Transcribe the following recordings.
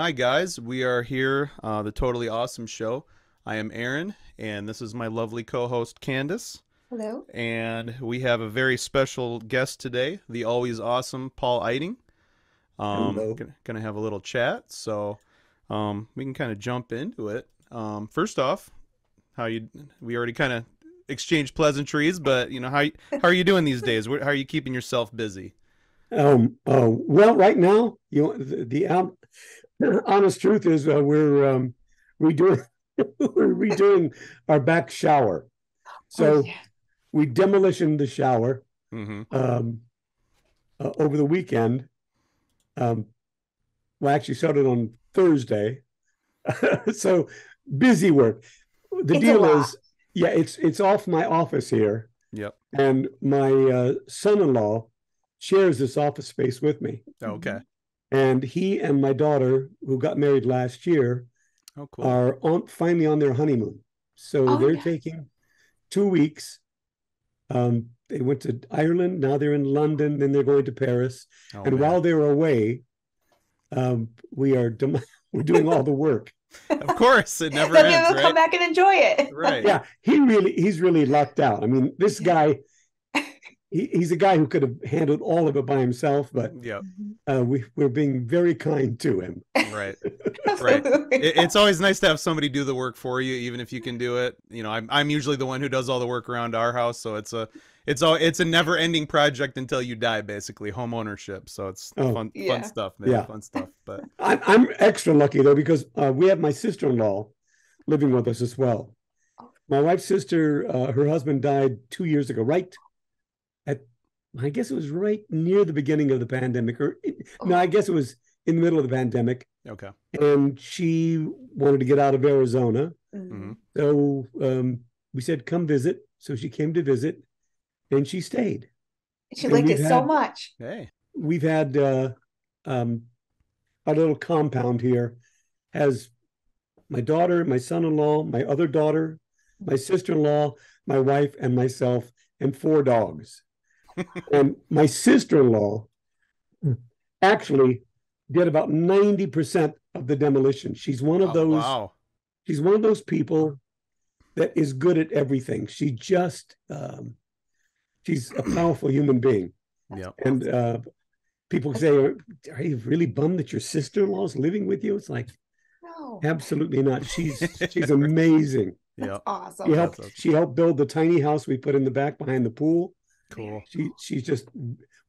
Hi, guys. We are here, uh, the Totally Awesome Show. I am Aaron, and this is my lovely co host, Candace. Hello. And we have a very special guest today, the always awesome Paul Eiding. Um, Hello. gonna, gonna have a little chat, so um, we can kind of jump into it. Um, first off, how you? We already kind of exchanged pleasantries, but you know how how are you doing these days? Wh- How are you keeping yourself busy? Um, uh, well, right now, you know, the, the hon- honest truth is uh, we're um, redoing we're redoing our back shower. So Oh, yeah. we demolitioned the shower hmm um, uh, over the weekend. Um, well, actually started on Thursday, so busy work. The It's deal is, yeah, it's it's off my office here, Yep. and my uh, son-in-law shares this office space with me. Okay. And he and my daughter, who got married last year, Oh, cool. are on finally on their honeymoon. So Oh, they're yeah. taking two weeks. Um, they went to Ireland, now they're in London, then they're going to Paris. Oh, and man. while they're away, um, we are dem- we're doing all the work. of course, it never They'll be ends, able to come back and enjoy it. Right. Yeah, he really he's really lucked out. I mean, this guy, he, he's a guy who could have handled all of it by himself, but Yep. uh, we we're being very kind to him. Right. Right. It, it's always nice to have somebody do the work for you, even if you can do it. You know, I'm I'm usually the one who does all the work around our house, so it's a it's all it's a never ending project until you die, basically home ownership. So it's Oh. fun Yeah. fun stuff, man. Yeah. Fun stuff. But I'm I'm extra lucky though because uh, we have my sister-in-law living with us as well. My wife's sister, uh, her husband died two years ago, right at I guess it was right near the beginning of the pandemic, or no, I guess it was in the middle of the pandemic, okay. and she wanted to get out of Arizona, Mhm. so um, we said, "Come visit." So she came to visit, and she stayed. She And liked we've it so much. Hey. we've had uh, um, our little compound here has my daughter, my son-in-law, my other daughter, my sister-in-law, my wife, and myself, and four dogs. And my sister-in-law actually did about 90% of the demolition. She's one of Oh, those wow. she's one of those people that is good at everything. She just um, she's a powerful human being. Yep. And uh, people say, "Are you really bummed that your sister-in-law is living with you?" It's like, No. absolutely not. She's she's amazing. That's Yep. awesome. She helped awesome. she helped build the tiny house we put in the back behind the pool. Cool. She she's just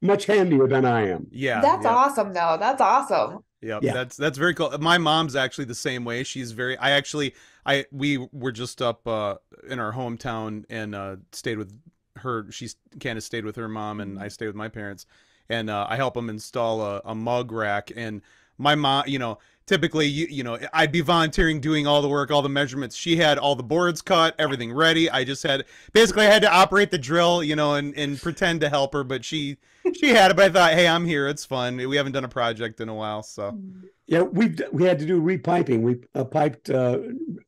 much handier than I am. Yeah. That's yep. awesome though. That's awesome. Yep, Yeah. that's that's very cool. My mom's actually the same way. She's very. I actually, I we were just up uh, in our hometown and uh, stayed with her. She's Candace stayed with her mom, and I stayed with my parents. And uh, I help them install a, a mug rack. And my mom, you know, typically, you you know, I'd be volunteering, doing all the work, all the measurements. She had all the boards cut, everything ready. I just had basically I had to operate the drill, you know, and and pretend to help her. But she she had it. But I thought, hey, I'm here. It's fun. We haven't done a project in a while, so. Yeah, we we had to do repiping. We uh, piped uh,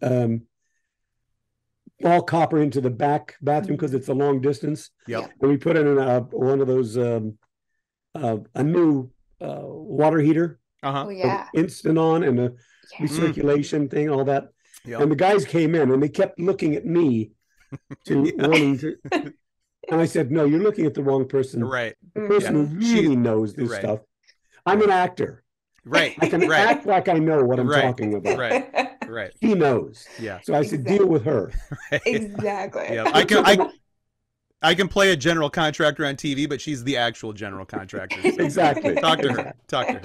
um, all copper into the back bathroom because it's a long distance. yeah And we put in a, one of those um, uh, a new uh, water heater, Uh huh. Oh yeah. instant on, and a Yeah. recirculation thing, all that. Yep. And the guys came in and they kept looking at me to Yeah. wanting to. And I said, "No, you're looking at the wrong person. Right. The Mhm. person who She- really knows this right. stuff. I'm an actor. Right. I can right. act like I know what I'm Right. talking about. Right. Right. He knows. Yeah. So I said, deal with her. exactly. Yeah. I can I I can play a general contractor on TV, but she's the actual general contractor. so Exactly. Talk to her. Talk to her.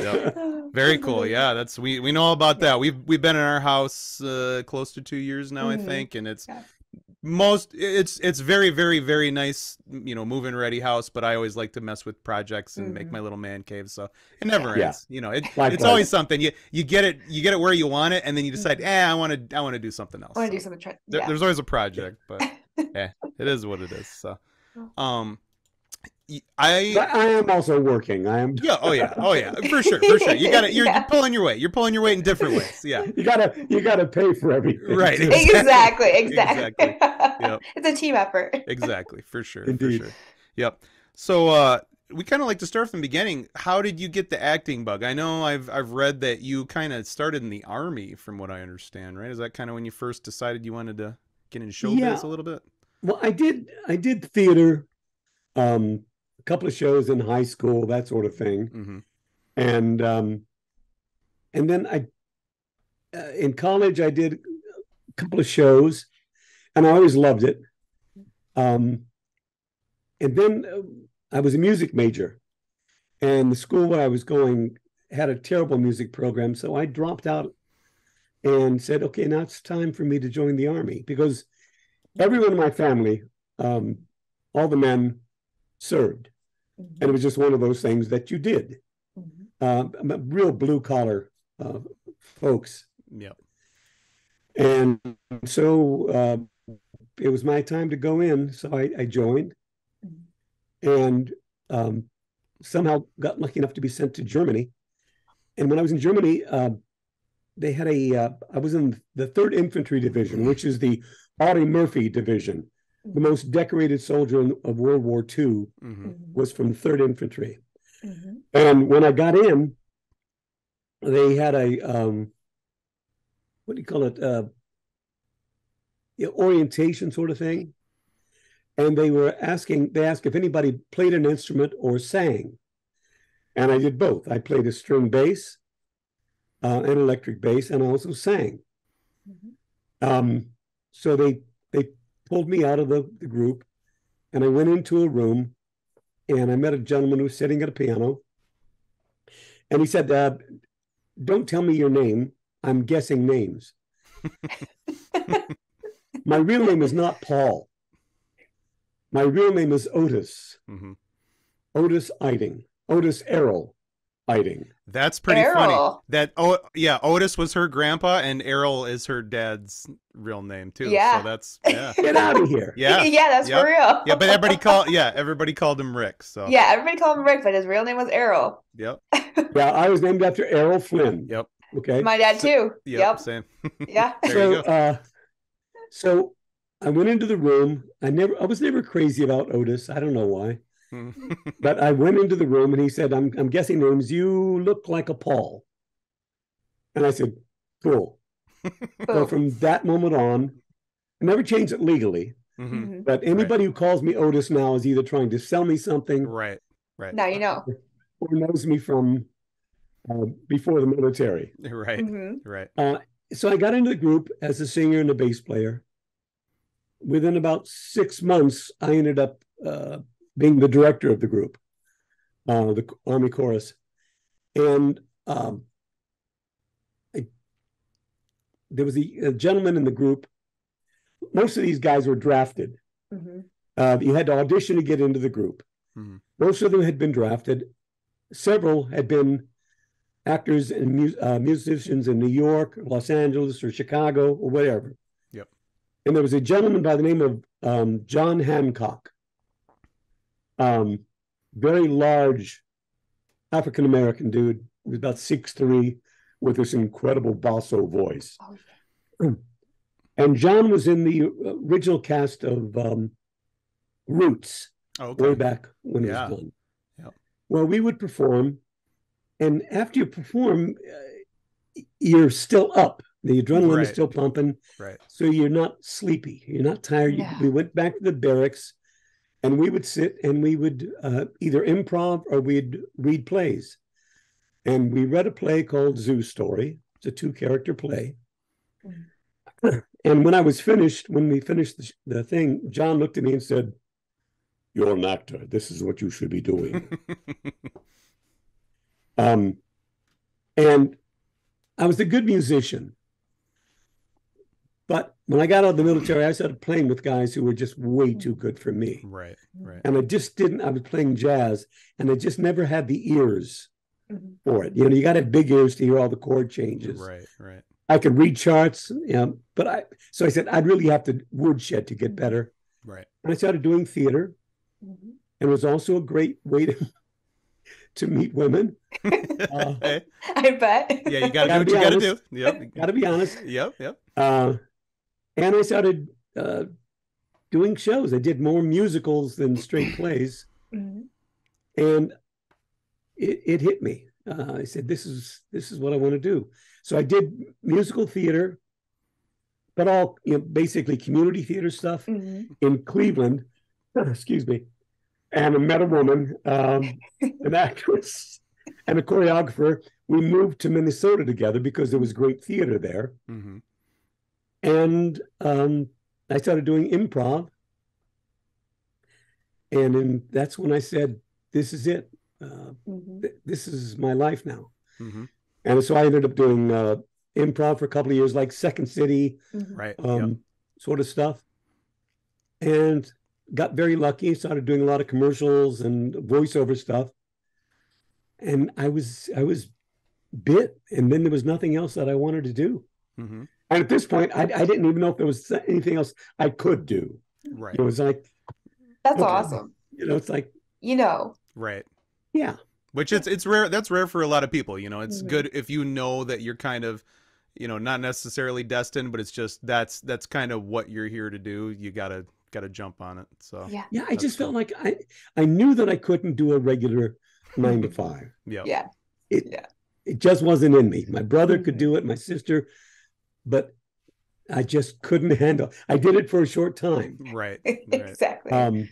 Yep. Very cool. Yeah, that's we we know about that. We've we've been in our house uh, close to two years now, I Mhm. think, and it's Yeah. most it's it's very very very nice, you know, move-in ready house. But I always like to mess with projects and make Mhm. my little man cave, so it never Yeah. ends. You know, it, it's always something. You you get it you get it where you want it, and then you decide, eh, I want to I want to do something else. I want to So do something. Try- there. There's always a project, but yeah, it is what it is. So, um, I But I am also working. I am. yeah, oh yeah, oh yeah, for sure, for sure. You got to You're, Yeah. you're pulling your weight. You're pulling your weight in different ways. Yeah, You gotta you gotta pay for everything. Right. too. exactly. Exactly. Exactly. Yep. It's a team effort. exactly, for sure, Indeed. for sure. Yep. So, uh, we kind of like to start from the beginning. How did you get the acting bug? I know I've I've read that you kind of started in the army, from what I understand. Right? Is that kind of when you first decided you wanted to get into showbiz Yeah. a little bit? Well, I did I did theater, um, a couple of shows in high school, that sort of thing, Mm-hmm. and um, and then I uh, in college I did a couple of shows, and I always loved it. Um, and then uh, I was a music major, and the school where I was going had a terrible music program, so I dropped out and said, "Okay, now it's time for me to join the army," because everyone in my family, um, all the men, served, and it was just one of those things that you did. Mhm. Uh, m- real blue collar uh, folks, Yep. and so uh, it was my time to go in. So I, I joined, Mhm. and um, somehow got lucky enough to be sent to Germany. And when I was in Germany, uh, they had a. Uh, I was in the Third Infantry Division, which is the Audie Murphy Division. The most decorated soldier in, of World War II Mm-hmm. Mhm. was from Third Infantry. Mhm. And when I got in, they had a um, what do you call it? Uh, yeah, orientation sort of thing. And they were asking, they asked if anybody played an instrument or sang. And I did both. I played a string bass, uh, an electric bass, and I also sang. Mhm. Um, so they they pulled me out of the, the group, and I went into a room, and I met a gentleman who was sitting at a piano, and he said, uh, "Don't tell me your name. I'm guessing names. My real name is not Paul. My real name is Otis. Mm-hmm. Otis Eiding, Otis Errol Eiding. That's pretty funny. Errol. That oh yeah, Otis was her grandpa, and Errol is her dad's real name too. Yeah. So that's yeah, Get out of here. yeah, yeah, that's Yep. for real. yeah. But everybody called yeah, everybody called him Rick. So Yeah, everybody called him Rick, but his real name was Errol. yep, Yeah, I was named after Errol Flynn. yep, Okay. My dad So- too. yep. Yep. Same. Yeah. There so, uh, so I went into the room. I never, I was never crazy about Otis. I don't know why, but I went into the room and he said, "I'm, I'm guessing names. You look like a Paul." And I said, "Cool." So from that moment on, I never changed it legally. Mhm. Mhm. But anybody who calls me Otis now is either trying to sell me something Right, right, Now you know. or knows me from uh, before the military. right, Mhm. right. Uh, so I got into the group as a singer and a bass player. Within about six months, I ended up uh, being the director of the group, uh, the Army Chorus, and um, I, there was a, a gentleman in the group. Most of these guys were drafted. Mhm. Uh, you had to audition to get into the group. Mhm. Most of them had been drafted. Several had been actors and mu- uh, musicians in New York, Los Angeles, or Chicago, or whatever. Yep. And there was a gentleman by the name of um, John Hancock, um, very large African American dude. He was about six three, with this incredible basso voice. Oh, And John was in the original cast of um, Roots Oh, way back when Yeah. it was done. Yep. Well, we would perform, and after you perform, uh, you're still up. The adrenaline is still pumping, Right. so you're not sleepy. You're not tired. You- We went back to the barracks, and we would sit and we would uh, either improv or we'd read plays. And we read a play called Zoo Story. It's a two-character play. And when I was finished, when we finished the, the thing, John looked at me and said, "You're an actor. This is what you should be doing." um, and I was a good musician, when I got out of the military, I started playing with guys who were just way too good for me, right, right. and I just didn't. I was playing jazz, and I just never had the ears Mhm. for it. You know, you got to have big ears to hear all the chord changes. Right, right. I could read charts, you know, but I so I said I'd really have to woodshed to get better. Right. And I started doing theater, Mhm. and it was also a great way to to meet women. Uh, Hey, I bet. yeah, you gotta do what you gotta do. Yep. Got to be honest. Yep. Yep. Uh, and I started uh, doing shows. I did more musicals than straight plays. Mhm. and it, it hit me. Uh, I said, "This is this is what I want to do." So I did musical theater, but all you know, basically community theater stuff Mhm. in Cleveland. Excuse me. And I met a woman, um, an actress, and a choreographer. We moved to Minnesota together because there was great theater there. hmm And um, I started doing improv. And then that's when I said, This is it. Uh, Mhm. th- this is my life now. hmm And so I ended up doing uh, improv for a couple of years, like Second City, Mhm. Right. um, yep. sort of stuff. And got very lucky, started doing a lot of commercials and voiceover stuff. And I was I was bit, and then there was nothing else that I wanted to do. hmm And at this point, I, I didn't even know if there was anything else I could do. Right. It was like, That's Okay. awesome. you know, it's like, You know. Right. yeah, Which it's it's rare. That's rare for a lot of people. You know, it's Mhm. good if you know that you're kind of, you know, not necessarily destined, but it's just that's that's kind of what you're here to do. You gotta gotta jump on it. So Yeah. yeah. I just cool. felt like I I knew that I couldn't do a regular nine to five. yeah. Yeah. It Yeah. it just wasn't in me. My brother could Mhm. do it, my sister, but I just couldn't handle. I did it for a short time Right. Right. exactly. um,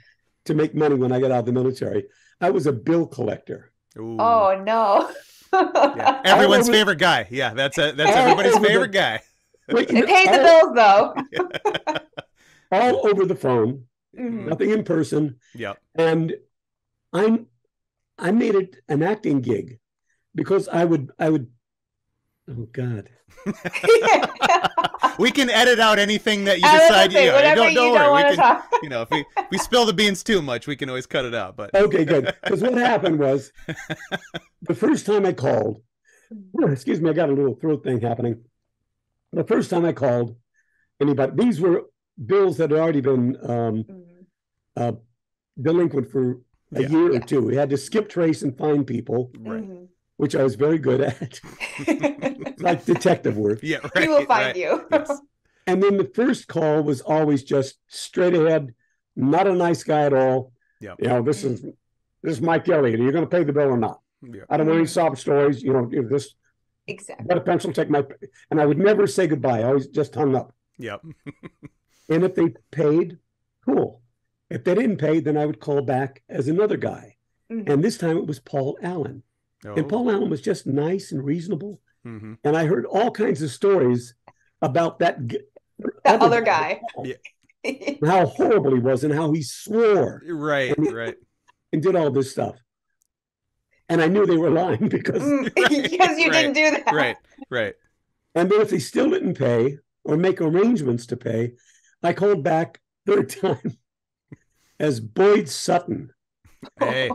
to make money when I got out of the military. I was a bill collector. Ooh. oh no. Yeah. Everyone's over- favorite guy. Yeah. That's a, that's everybody's over the- favorite guy. Wait, They paid the bills though. all over the phone, Mhm. nothing in person. Yeah. and I'm I made it an acting gig because I would I would oh God we can edit out anything that you I decide. say, yeah, whatever don't, you don't don't worry. want We to can, talk. you know, if we if we spill the beans too much, we can always cut it out. But okay good because what happened was the first time I called excuse me I got a little throat thing happening the first time I called anybody these were bills that had already been um, Mhm. delinquent for a Yeah. year Yeah. or two we had to skip trace and find people right. Mhm. Which I was very good at like detective work Yeah. Right. he will find right. you. Yes. And then the first call was always just straight ahead, not a nice guy at all. Yeah, You know, this is this is Mike Elliott. Are you going to pay the bill or not? Yeah. I don't want any sob stories. You know, you know, this Exactly. got a pencil, take my and I would never say goodbye. I always just hung up. Yep. And if they paid, cool. If they didn't pay, then I would call back as another guy. Mhm. And this time it was Paul Allen. Oh. And Paul Allen was just nice and reasonable. hmm And I heard all kinds of stories about that g- That other guy. Yeah. how horrible he was and how he swore Right. Right. and did all this stuff. And I knew they were lying because, Mm, Right, because you didn't do that. Right. Right. and then if they still didn't pay or make arrangements to pay, I called back third time as Boyd Sutton. Hey.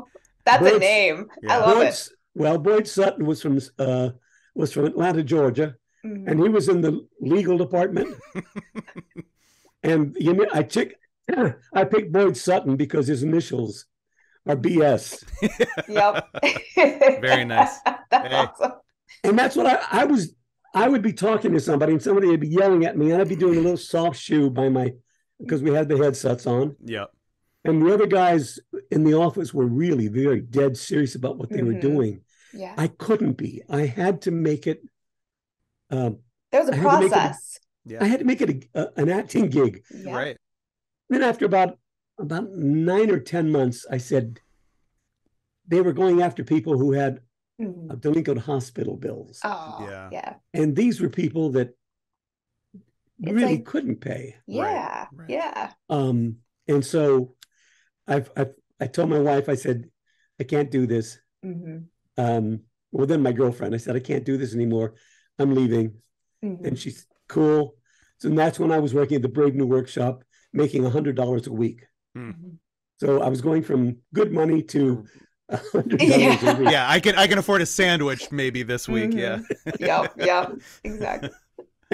That's a Boyd's- name. I Yeah. love it. Boyd's, well, Boyd Sutton was from uh, was from Atlanta, Georgia, Mhm. and he was in the legal department. and you know, I check, I picked Boyd Sutton because his initials are BS. Yep. Very nice. That's Hey. awesome. And that's what I, I was. I would be talking to somebody, and somebody would be yelling at me, and I'd be doing a little soft shoe by my because we had the headsets on, Yep. And the other guys in the office were really very dead serious about what they were Mhm. doing. Yeah. I couldn't be. I had to make it. Um, There was I a had to it- process. Yeah. I had to make it a, a, an acting gig. Yeah. Right. Then after about about nine or ten months, I said they were going after people who had Mhm. uh, delinquent hospital bills, Oh, Yeah. yeah. and these were people that It's really like- couldn't pay. Yeah. right. Yeah. Um, and so I've, I've I told my wife, I said, I can't do this. hmm Um, well, then my girlfriend, I said, I can't do this anymore. I'm leaving. hmm And she's cool. So that's when I was working at the Brave New Workshop, making a hundred dollars a week. Mhm. So I was going from good money to hundred dollars Yeah. a week. Yeah. I can I can afford a sandwich maybe this week. Yeah. Yep. Yep. Exactly.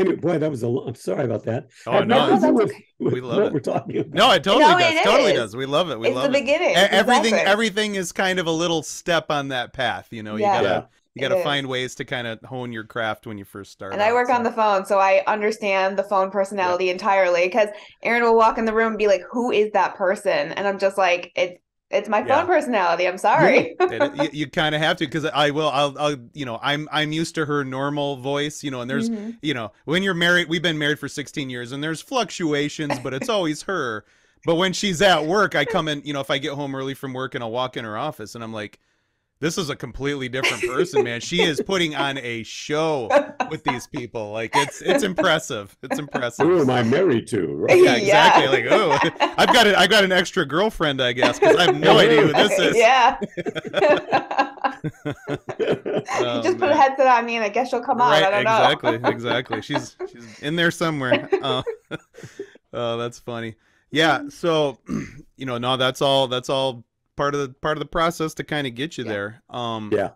Anyway, boy, that was a lot. I'm sorry about that. Oh Had no. nothing to with, okay. with We love what it. we're talking about. No, it totally No, does. it Totally is. does. We love it. We it's love the it. beginning. Everything Exactly. everything is kind of a little step on that path. You know, you gotta Yeah. you gotta find ways to kind of hone your craft when you first start. And I out, work on the phone, so I understand the phone personality entirely. Because Aaron will walk in the room and be like, "Who is that person?" And I'm just like, "It's It's my phone Yeah. personality. I'm sorry. You, you kind of have to because I will. I'll, I'll. You know, I'm. I'm used to her normal voice. You know, and there's. Mhm. You know, when you're married, we've been married for 16 years, and there's fluctuations, but it's always her. But when she's at work, I come in. You know, if I get home early from work and I'll walk in her office, and I'm like, this is a completely different person, man. She is putting on a show with these people. Like it's it's impressive. It's impressive. Who am I married to? Right? Yeah, exactly. Like, oh, I've got it. I got an extra girlfriend, I guess, because I have no idea who this is. Yeah. Oh, Just put a headset on me and I guess she'll come out. right, I don't know. exactly, exactly. She's she's in there somewhere. Oh, oh, that's funny. Yeah. So, you know, no, that's all. That's all part of the part of the process to kind of get you Yeah. there. Um, Yeah.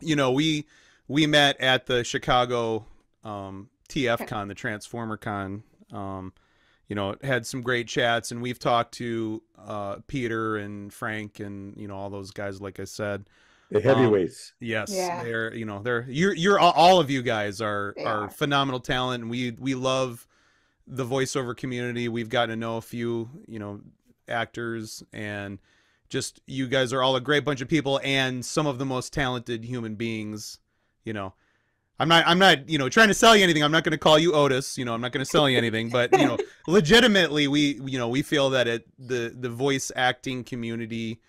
You know, we we met at the Chicago um, TF Con, the Transformer Con. Um, you know, had some great chats, and we've talked to uh, Peter and Frank, and you know all those guys. Like I said, The heavyweights. Yes, Yeah. they're you know they're you're you're all- all of you guys are They are are. phenomenal talent. And we we love the voiceover community. We've gotten to know a few you know actors and just you guys are all a great bunch of people and some of the most talented human beings. You know, I'm not I'm not you know trying to sell you anything. I'm not going to call you Otis. You know, I'm not going to sell you anything. But you know, legitimately, we you know we feel that it the the voice acting community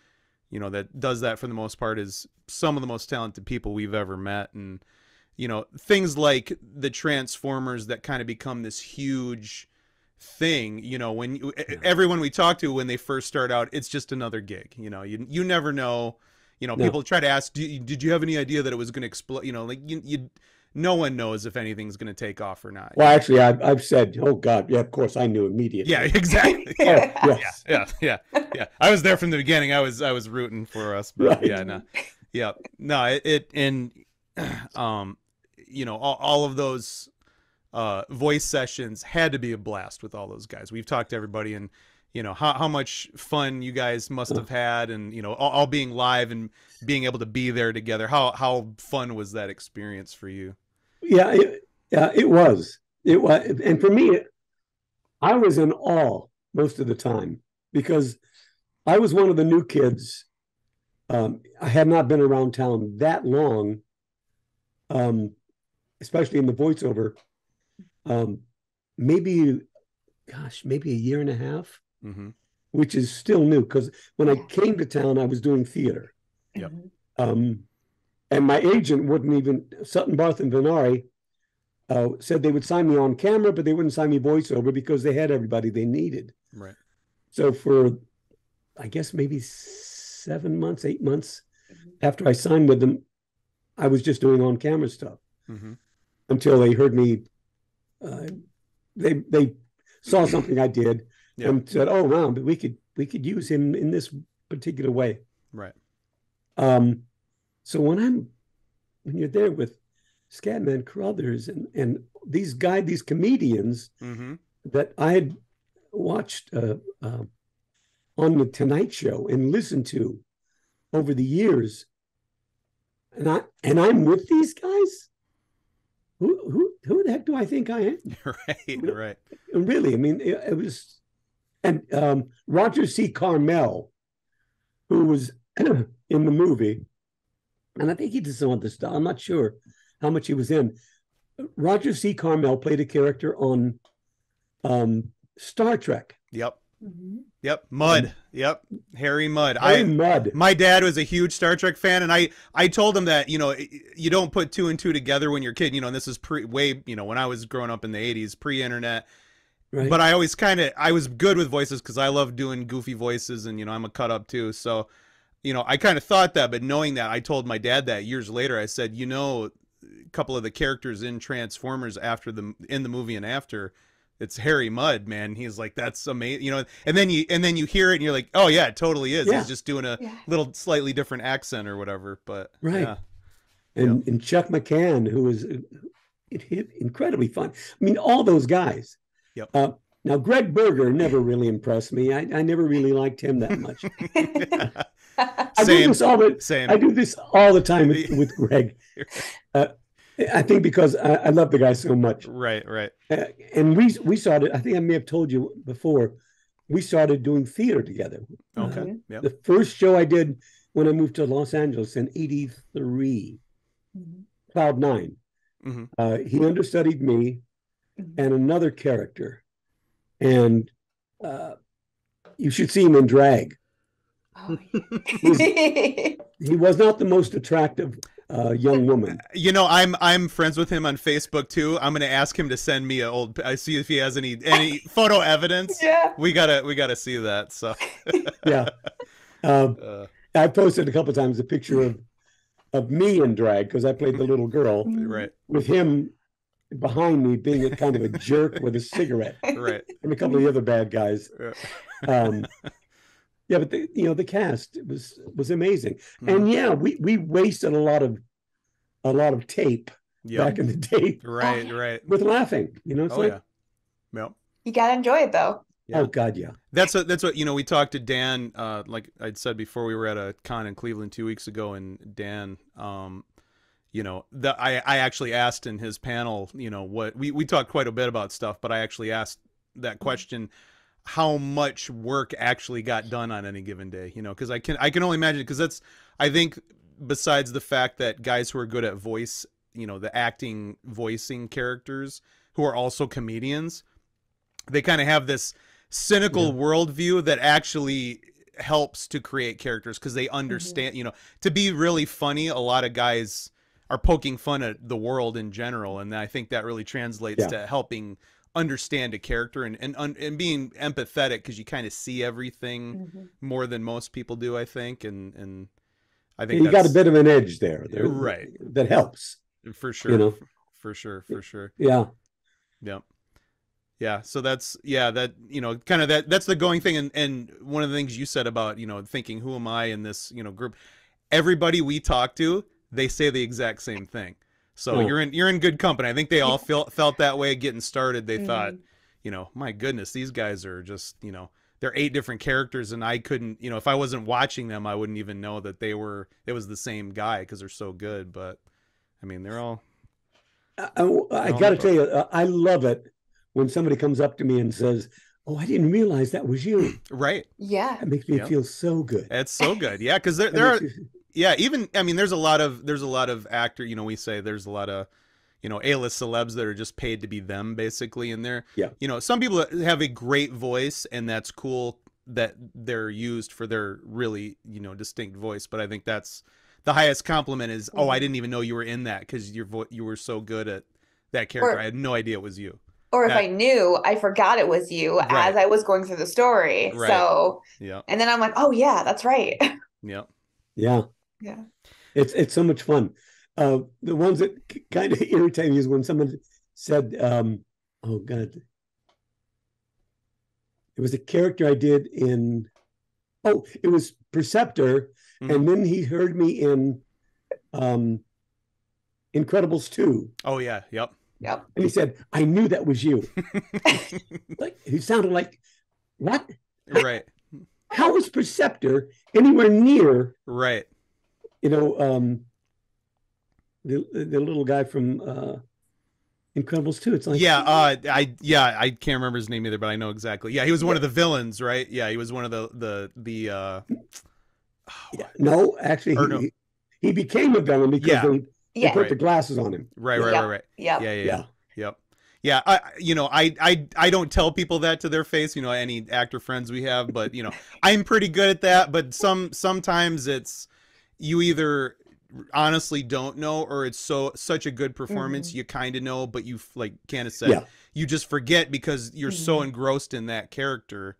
you know that does that for the most part is some of the most talented people we've ever met and you know things like the transformers that kind of become this huge thing you know when you, Yeah. everyone we talk to when they first start out it's just another gig you know you you never know you know No. people try to ask Do did you have any idea that it was going to explode you know like you, you no one knows if anything's going to take off or not Well, actually, I've, I've said, oh God, yeah, of course, I knew immediately. yeah exactly Oh, yeah yeah yeah yeah i was there from the beginning i was i was rooting for us but Right. yeah no yeah no it, it and um you know all, all of those uh voice sessions had to be a blast with all those guys we've talked to everybody and you know how, how much fun you guys must have had and you know all, all being live and being able to be there together how how fun was that experience for you Yeah, it, yeah, it was. It was, and for me, I was in awe most of the time because I was one of the new kids. Um, I had not been around town that long, um, especially in the voiceover. Um, maybe, gosh, maybe a year and a half, hmm which is still new because when I came to town, I was doing theater. Yep. Um, and my agent wouldn't even Sutton Barth and Vennari uh, said they would sign me on camera, but they wouldn't sign me voiceover because they had everybody they needed. right So for I guess maybe seven months, eight months after I signed with them, I was just doing on camera stuff hmm until they heard me. Uh, they they saw something I did Yeah. and said, "Oh, wow, but we could we could use him in this particular way." right Um, so when I'm when you're there with Scatman Crothers and and these guy these comedians hmm that I had watched uh, uh, on the Tonight Show and listened to over the years, and I and I'm with these guys. Who who who the heck do I think I am? right right Really, I mean, it, it was, and um, Roger C. Carmel, who was in the movie, and I think he did some other stuff. I'm not sure how much he was in. Roger C. Carmel played a character on um, Star Trek. yep Mhm. Yep, Mudd. Yep, Harry Mudd. Harry I Mudd. my dad was a huge Star Trek fan, and I I told him that you know you don't put two and two together when you're a kid. You know, and this is pre way you know when I was growing up in the '80s, pre-internet. Right. But I always kind of I was good with voices because I love doing goofy voices, and you know I'm a cut up too. So, you know, I kind of thought that, but knowing that, I told my dad that years later. I said, you know, a couple of the characters in Transformers after the in the movie and after. It's Harry Mudd, man. He's like, that's amazing, you know. And then you and then you hear it, and you're like, oh yeah, it totally is. Yeah. He's just doing a Yeah. little slightly different accent or whatever. But Right. yeah. and, and Chuck McCann, who was uh, it, it, incredibly fun. I mean, all those guys. Yep. Uh, now, Greg Berger never really impressed me. I, I never really liked him that much. I do this all the Same. I do this all the time with, with Greg. Uh, I think because I, I love the guy so much. Right, right. Uh, and we we started. I think I may have told you before. we started doing theater together. Okay. Mhm. Yep. The first show I did when I moved to Los Angeles in '83, Mhm. Cloud 9 hmm Uh, he understudied me Mhm. and another character, and uh, you should see him in drag. Oh, He was not the most attractive uh, young woman. You know, I'm I'm friends with him on Facebook too. I'm gonna ask him to send me a old. I see if he has any any photo evidence. yeah. We gotta we gotta see that. So, Yeah, uh, uh, I posted a couple times a picture of of me in drag because I played the little girl right, with him behind me being a kind of a jerk with a cigarette right. and a couple of the other bad guys. Yeah. Um, yeah, but the, you know the cast was was amazing, Mhm. and yeah, we we wasted a lot of a lot of tape Yep. back in the day Right, right. with laughing. You know, it's Oh like, yeah. Yep. You gotta enjoy it though. Yeah. oh god, yeah, That's what that's what you know. We talked to Dan, uh, like I'd said before. We were at a con in Cleveland two weeks ago, and Dan, um, you know, the I I actually asked in his panel, you know, what we we talked quite a bit about stuff, but I actually asked that question, how much work actually got done on any given day, you know, because I can I can only imagine because that's I think besides the fact that guys who are good at voice, you know, the acting, voicing characters who are also comedians, they kind of have this cynical Yeah. worldview that actually helps to create characters because they mm-hmm. understand you know to be really funny a lot of guys are poking fun at the world in general and i think that really translates Yeah. to helping understand a character and and, and being empathetic because you kind of see everything Mhm. more than most people do i think and and i think you got a bit of an edge there, there Right. That helps. for sure you know. for sure for sure Yeah, Yep. Yeah. So that's yeah, that you know, kind of that that's the going thing and and one of the things you said about, you know, thinking who am I in this, you know, group. Everybody we talk to, they say the exact same thing. So Oh. you're in you're in good company. I think they all felt felt that way getting started. They thought, Mhm. you know, my goodness, these guys are just, you know, they're eight different characters and I couldn't, you know, if I wasn't watching them, I wouldn't even know that they were it was the same guy because they're so good, but I mean, they're all I, I, I got to tell you, uh, I love it when somebody comes up to me and says, "Oh, I didn't realize that was you." right. Yeah. it makes me Yep. feel so good. It's so good. Yeah, cuz there That there are makes me- yeah even i mean there's a lot of there's a lot of actor you know we say there's a lot of you know a-list celebs that are just paid to be them basically and they're Yeah. you know some people have a great voice and that's cool that they're used for their really you know distinct voice but i think that's the highest compliment is oh i Mhm. didn't even know you were in that because your vo- you were so good at that character Or- i had no idea it was you Or if I knew, I forgot it was you Right. as I was going through the story. Right. So, yeah and then I'm like, oh yeah, that's right. yeah yeah, yeah. it's it's so much fun. Uh, the ones that kind of irritate me is when someone said, um, "Oh God," it was a character I did in. Oh, it was Perceptor, Mhm. and then he heard me in um, Incredibles Oh yeah yep Yep. and he said, "I knew that was you." like he sounded like, "What? right How is Perceptor anywhere near?" right you know, um, the the little guy from uh, Incredibles 2. It's like, yeah, uh, I yeah, I can't remember his name either, but I know exactly. Yeah, he was one of the villains, right? Yeah, he was one of the the the. uh Yeah, no, actually, he, no. he- he became a villain because Yeah. they, they Yeah. put Right. the glasses on him. Right, right, Yeah. right, right. Yep. Yeah, yeah, yeah. Yeah. Yep. Yeah, I you know, I I I don't tell people that to their face, you know, any actor friends we have, but you know, I'm pretty good at that, but some sometimes it's you either honestly don't know or it's so such a good performance Mhm. you kind of know but you like Candace said Yeah. you just forget because you're so Mhm. engrossed in that character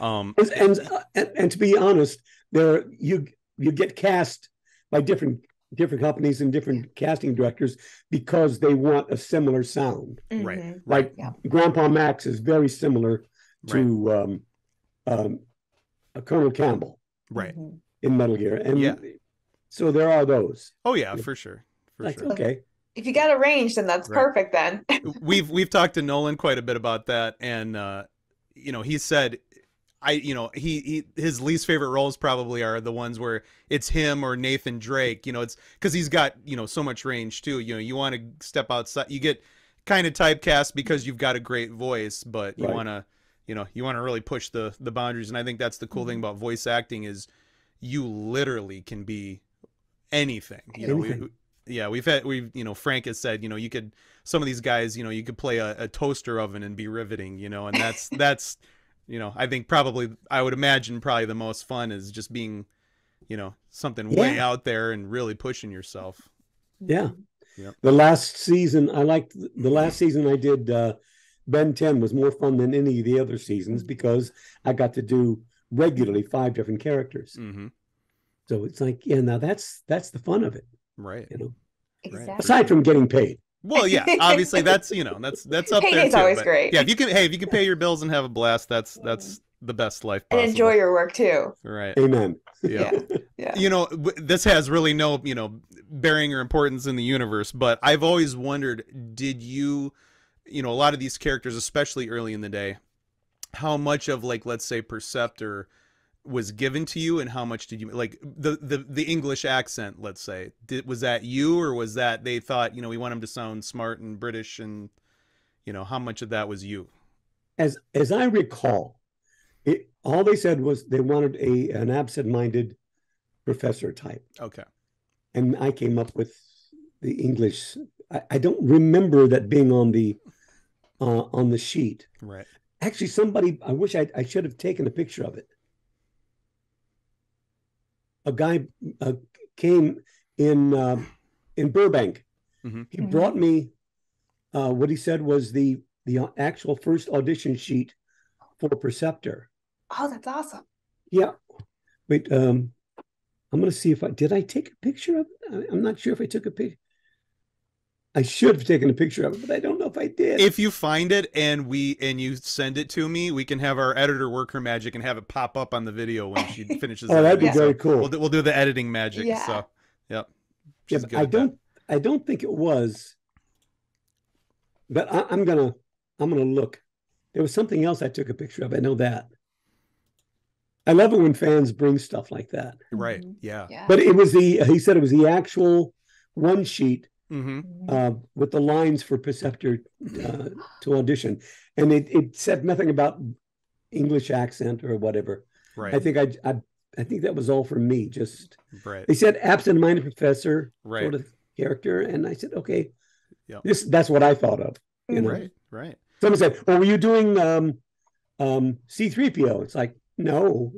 um And, and and and to be honest, there you you get cast by different different companies and different casting directors because they want a similar sound. Right. Mhm. Like Yeah. Grandpa Max is very similar to um, um, uh, Colonel Campbell right Mhm. in Metal Gear, and Yeah. So there are those. oh yeah Yeah. for sure for Like, sure okay, If you got a range, then that's Right. perfect then. we've we've talked to Nolan quite a bit about that, and uh, you know he said, I you know he, he his least favorite roles probably are the ones where it's him or Nathan Drake. You know, it's because he's got you know so much range too. You know, you want to step outside, you get kind of typecast because you've got a great voice, but you Right. want to you know you want to really push the the boundaries and i think that's the cool thing about voice acting is you literally can be anything you know We, yeah, we've had we've you know frank has said you know you could some of these guys you know you could play a, a toaster oven and be riveting you know and that's that's you know i think probably i would imagine probably the most fun is just being you know something way out there and really pushing yourself Yeah. Yep. The last season, I liked the last season I did. Uh, ben 10 was more fun than any of the other seasons because I got to do regularly five different characters. hmm So it's like, yeah, now that's that's the fun of it, right you know. Exactly. Aside from getting paid. well yeah obviously that's you know that's that's up there Payday's too, always great. yeah if you can hey if you can pay your bills and have a blast that's that's the best life and enjoy your work too. right Amen. yeah Yeah. Yeah. you know this has really no you know bearing or importance in the universe but i've always wondered did you you know a lot of these characters especially early in the day how much of like let's say perceptor was given to you and how much did you like the the, the english accent let's say did, was that you or was that they thought you know we want him to sound smart and british and you know how much of that was you As as I recall, it all they said was they wanted a an absent-minded professor type. okay And I came up with the English. I, I don't remember that being on the uh, on the sheet. right Actually, somebody, I wish I, I should have taken a picture of it. A guy uh, came in uh, in Burbank. Mhm. He brought me uh, what he said was the the actual first audition sheet for Perceptor. Oh, that's awesome. Yeah, wait. Um, I'm gonna see if I did. I take a picture of it. I'm not sure if I took a picture. I should have taken a picture of it, but I don't know if I did. if you find it and we and you send it to me we can have our editor work her magic and have it pop up on the video when she finishes oh, that'd be editing. very cool. we'll, do, we'll do the editing magic Yeah. so yep Yeah, She's but good I don't. I don't think it was. But I, I'm gonna. I'm gonna look. There was something else I took a picture of. I know that. I love it when fans bring stuff like that. right Mhm. yeah Yeah. But it was the. He said it was the actual one sheet mm-hmm Mhm. uh, with the lines for Perceptor uh, to audition, and it it said nothing about English accent or whatever. right I think I, I I think that was all for me. Just right they said absent-minded professor right sort of character, and I said okay. Yep. This that's what I thought of. You know, right right someone said, "Oh, were you doing um, um, C-3PO?" It's like, no,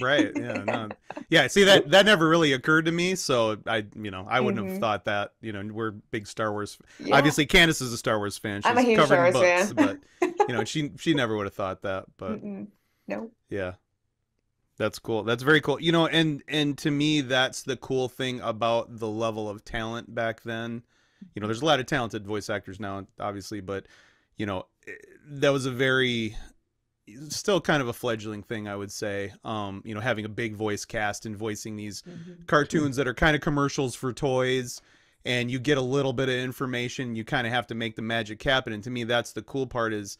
right yeah no. yeah see that that never really occurred to me so i you know i wouldn't have Mhm. thought that you know we're big star wars Yeah. obviously candace is a star wars fan she's I'm a huge covered Star Wars books fan. but you know she she never would have thought that but Mm-mm. No. Yeah. That's cool. That's very cool. You know, and and to me that's the cool thing about the level of talent back then. You know, there's a lot of talented voice actors now obviously, but you know, eh, that was a very still kind of a fledgling thing I would say. Um, you know, having a big voice cast and voicing these Mhm. cartoons that are kind of commercials for toys and you get a little bit of information you kind of have to make the magic happen and to me that's the cool part is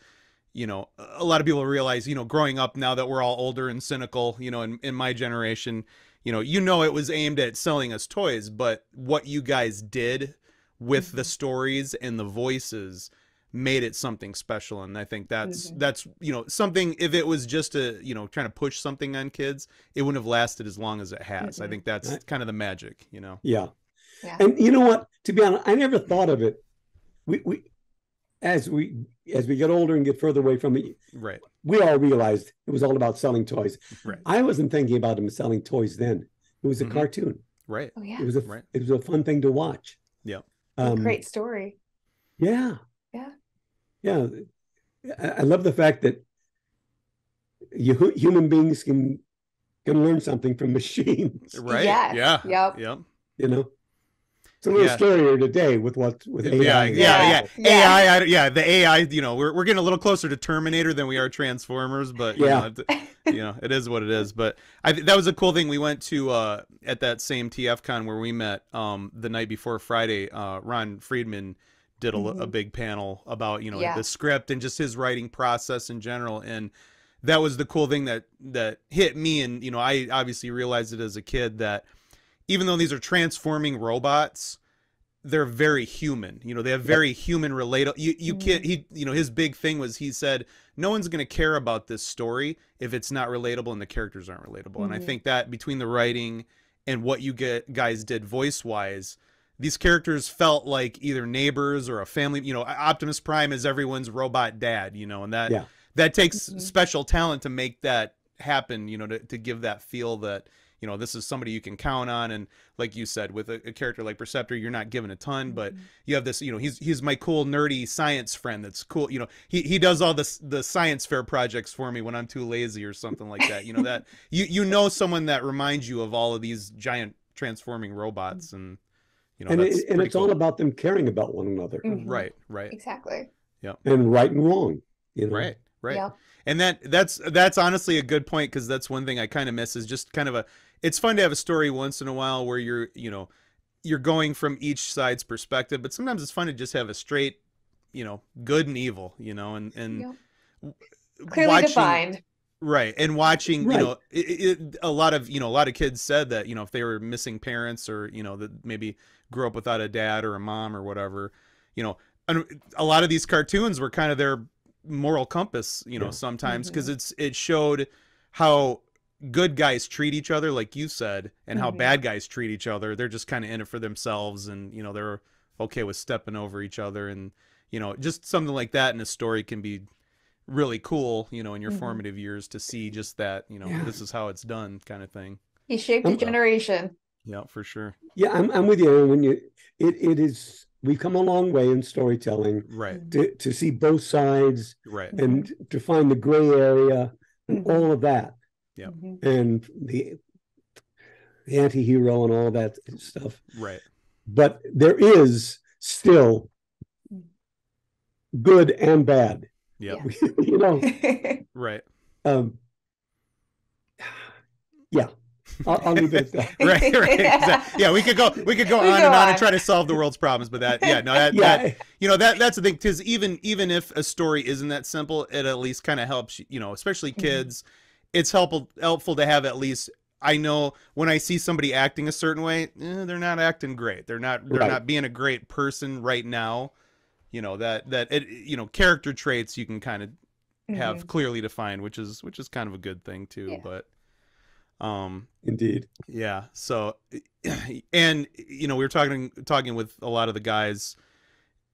you know a lot of people realize you know growing up now that we're all older and cynical you know in, in my generation you know you know it was aimed at selling us toys but what you guys did with the Mhm. stories and the voices made it something special and i think that's Mhm. that's you know something if it was just a you know trying to push something on kids it wouldn't have lasted as long as it has i Mhm. think that's Right. kind of the magic you know yeah. Yeah. And you know what? To be honest, I never thought of it. We we as we as we get older and get further away from it, right we all realized it was all about selling toys. Right. I wasn't thinking about him selling toys then. It was a Mhm. cartoon. right Oh yeah. It was a Right. it was a fun thing to watch. Yeah. Um, Great story. Yeah. Yeah. Yeah. I, I love the fact that you human beings can can learn something from machines. right Yes. yeah Yep. yep You know, it's a little Yeah. scarier today with what with AI. yeah, yeah, yeah, Yeah. AI, I, yeah, the AI. You know, we're we're getting a little closer to Terminator than we are Transformers, but you Yeah. know, it- you know, it is what it is. But I that was a cool thing. We went to uh at that same TFCon where we met um the night before Friday. Uh, Ron Friedman did a, l- a big panel about you know Yeah. the script and just his writing process in general and that was the cool thing that that hit me and you know i obviously realized it as a kid that even though these are transforming robots they're very human. You know, they have very human relatable. You you Mhm. can't. He you know his big thing was he said no one's going to care about this story if it's not relatable and the characters aren't relatable. And I Mhm. think that between the writing and what you get guys did voice wise. These characters felt like either neighbors or a family. You know, Optimus Prime is everyone's robot dad. You know, and that Yeah. that takes Mhm. special talent to make that happen. You know, to to give that feel that you know this is somebody you can count on. And like you said, with a, a character like Perceptor, you're not given a ton, but Mhm. you have this you know he's he's my cool nerdy science friend that's cool you know he he does all this the science fair projects for me when i'm too lazy or something like that you know that you you know someone that reminds you of all of these giant transforming robots and you know and that's it, and pretty it's all about them caring about one another Mhm. right right Exactly. Yeah. And right and wrong. You know, right right Yeah. and that that's that's honestly a good point because that's one thing i kind of miss is just kind of a it's fun to have a story once in a while where you're you know you're going from each side's perspective but sometimes it's fun to just have a straight you know good and evil you know and and Yep. Clearly watching- defined. right and watching Right. you know it, it, a lot of you know a lot of kids said that you know if they were missing parents or you know that maybe grew up without a dad or a mom or whatever you know and a lot of these cartoons were kind of their moral compass you know Yeah. sometimes because Mhm. it's it showed how good guys treat each other like you said and how Mhm. bad guys treat each other they're just kind of in it for themselves and you know they're okay with stepping over each other and you know just something like that in a story can be really cool you know in your Mhm. formative years to see just that you know Yeah. this is how it's done kind of thing He shaped a generation. Yeah for sure Yeah, I'm I'm with you. When you it it is we've come a long way in storytelling right to to see both sides right and to find the gray area and Mhm. all of that Yep. Mhm. and the the anti-hero and all that stuff. right But there is still good and bad. Yeah. you know, right um yeah. I'll, I'll leave it at that. right right exactly. yeah we could go we could go We on go and on, on. and try to solve the world's problems but that yeah no that, Yeah, that you know that that's the thing because even even if a story isn't that simple it at least kind of helps you know especially Mhm. kids it's helpful helpful to have at least i know when i see somebody acting a certain way eh, they're not acting great they're not they're Right. not being a great person right now you know that that it, you know character traits you can kind of have Mhm. clearly defined which is which is kind of a good thing too Yeah. but um indeed. yeah. So, and you know, we were talking talking with a lot of the guys.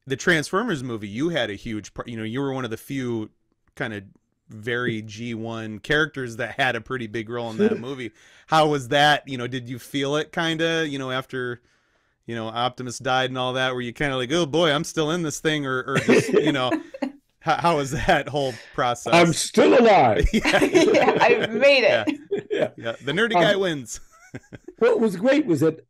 The Transformers movie, you had a huge part. You know, you were one of the few kind of very G one characters that had a pretty big role in that movie. How was that? You know, did you feel it kind of? You know, after you know Optimus died and all that, were you kind of like, oh boy, I'm still in this thing, or, or just you know, how, how was that whole process? I'm still alive. yeah, yeah, I made it. yeah. yeah, the nerdy Um, guy wins. What was great was that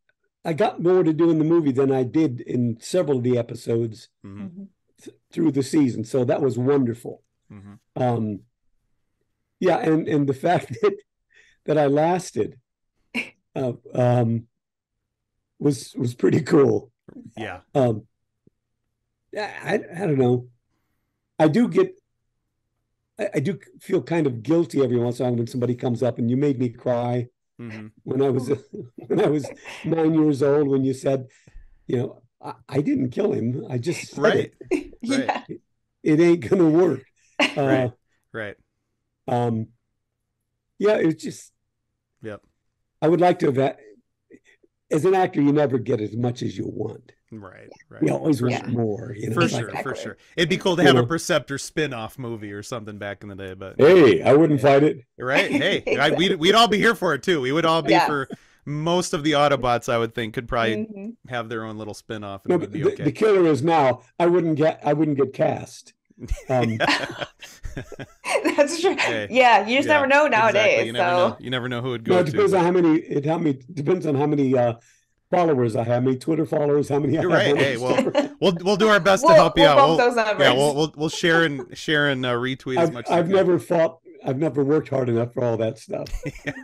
I got more to do in the movie than I did in several of the episodes hmm Mhm. th- through the season. So that was wonderful. hmm Um, yeah, and and the fact that that I lasted uh, um, was was pretty cool. Yeah. Um, I, I I don't know. I do get. I, I do feel kind of guilty every once in a while when somebody comes up and you made me cry hmm when I was when I was nine years old when you said, you know, I, I didn't kill him. I just said Right. it. yeah. It ain't gonna work. Uh, Right. Right. Um, yeah, it's just Yep. I would like to have. As an actor, you never get as much as you want. Right. Right. You always want Yeah. more. You know, For It's like, sure, for Exactly. sure. It'd be cool to You have a know. Perceptor spin-off movie or something back in the day, but Hey, I wouldn't fight it. right? Hey, I, we'd we'd all be here for it too. We would all be Yeah. for most of the Autobots. I would think could probably Mhm. have their own little spin-off and No, it but would be the, okay. the killer is now. I wouldn't get. I wouldn't get cast. Um, That's true. Hey. Yeah, you just Yeah, never know nowadays. Exactly. You never so know. You never know who would no, go it depends to. on how many. It how many depends on how many uh, followers I have. How many Twitter followers? How many? I You're have right. Hey, well, We'll we'll do our best we'll, to help you we'll out. We'll, those yeah, we'll, we'll we'll share and share and uh, retweet as I've, much. as I've we can. never fought. I've never worked hard enough for all that stuff.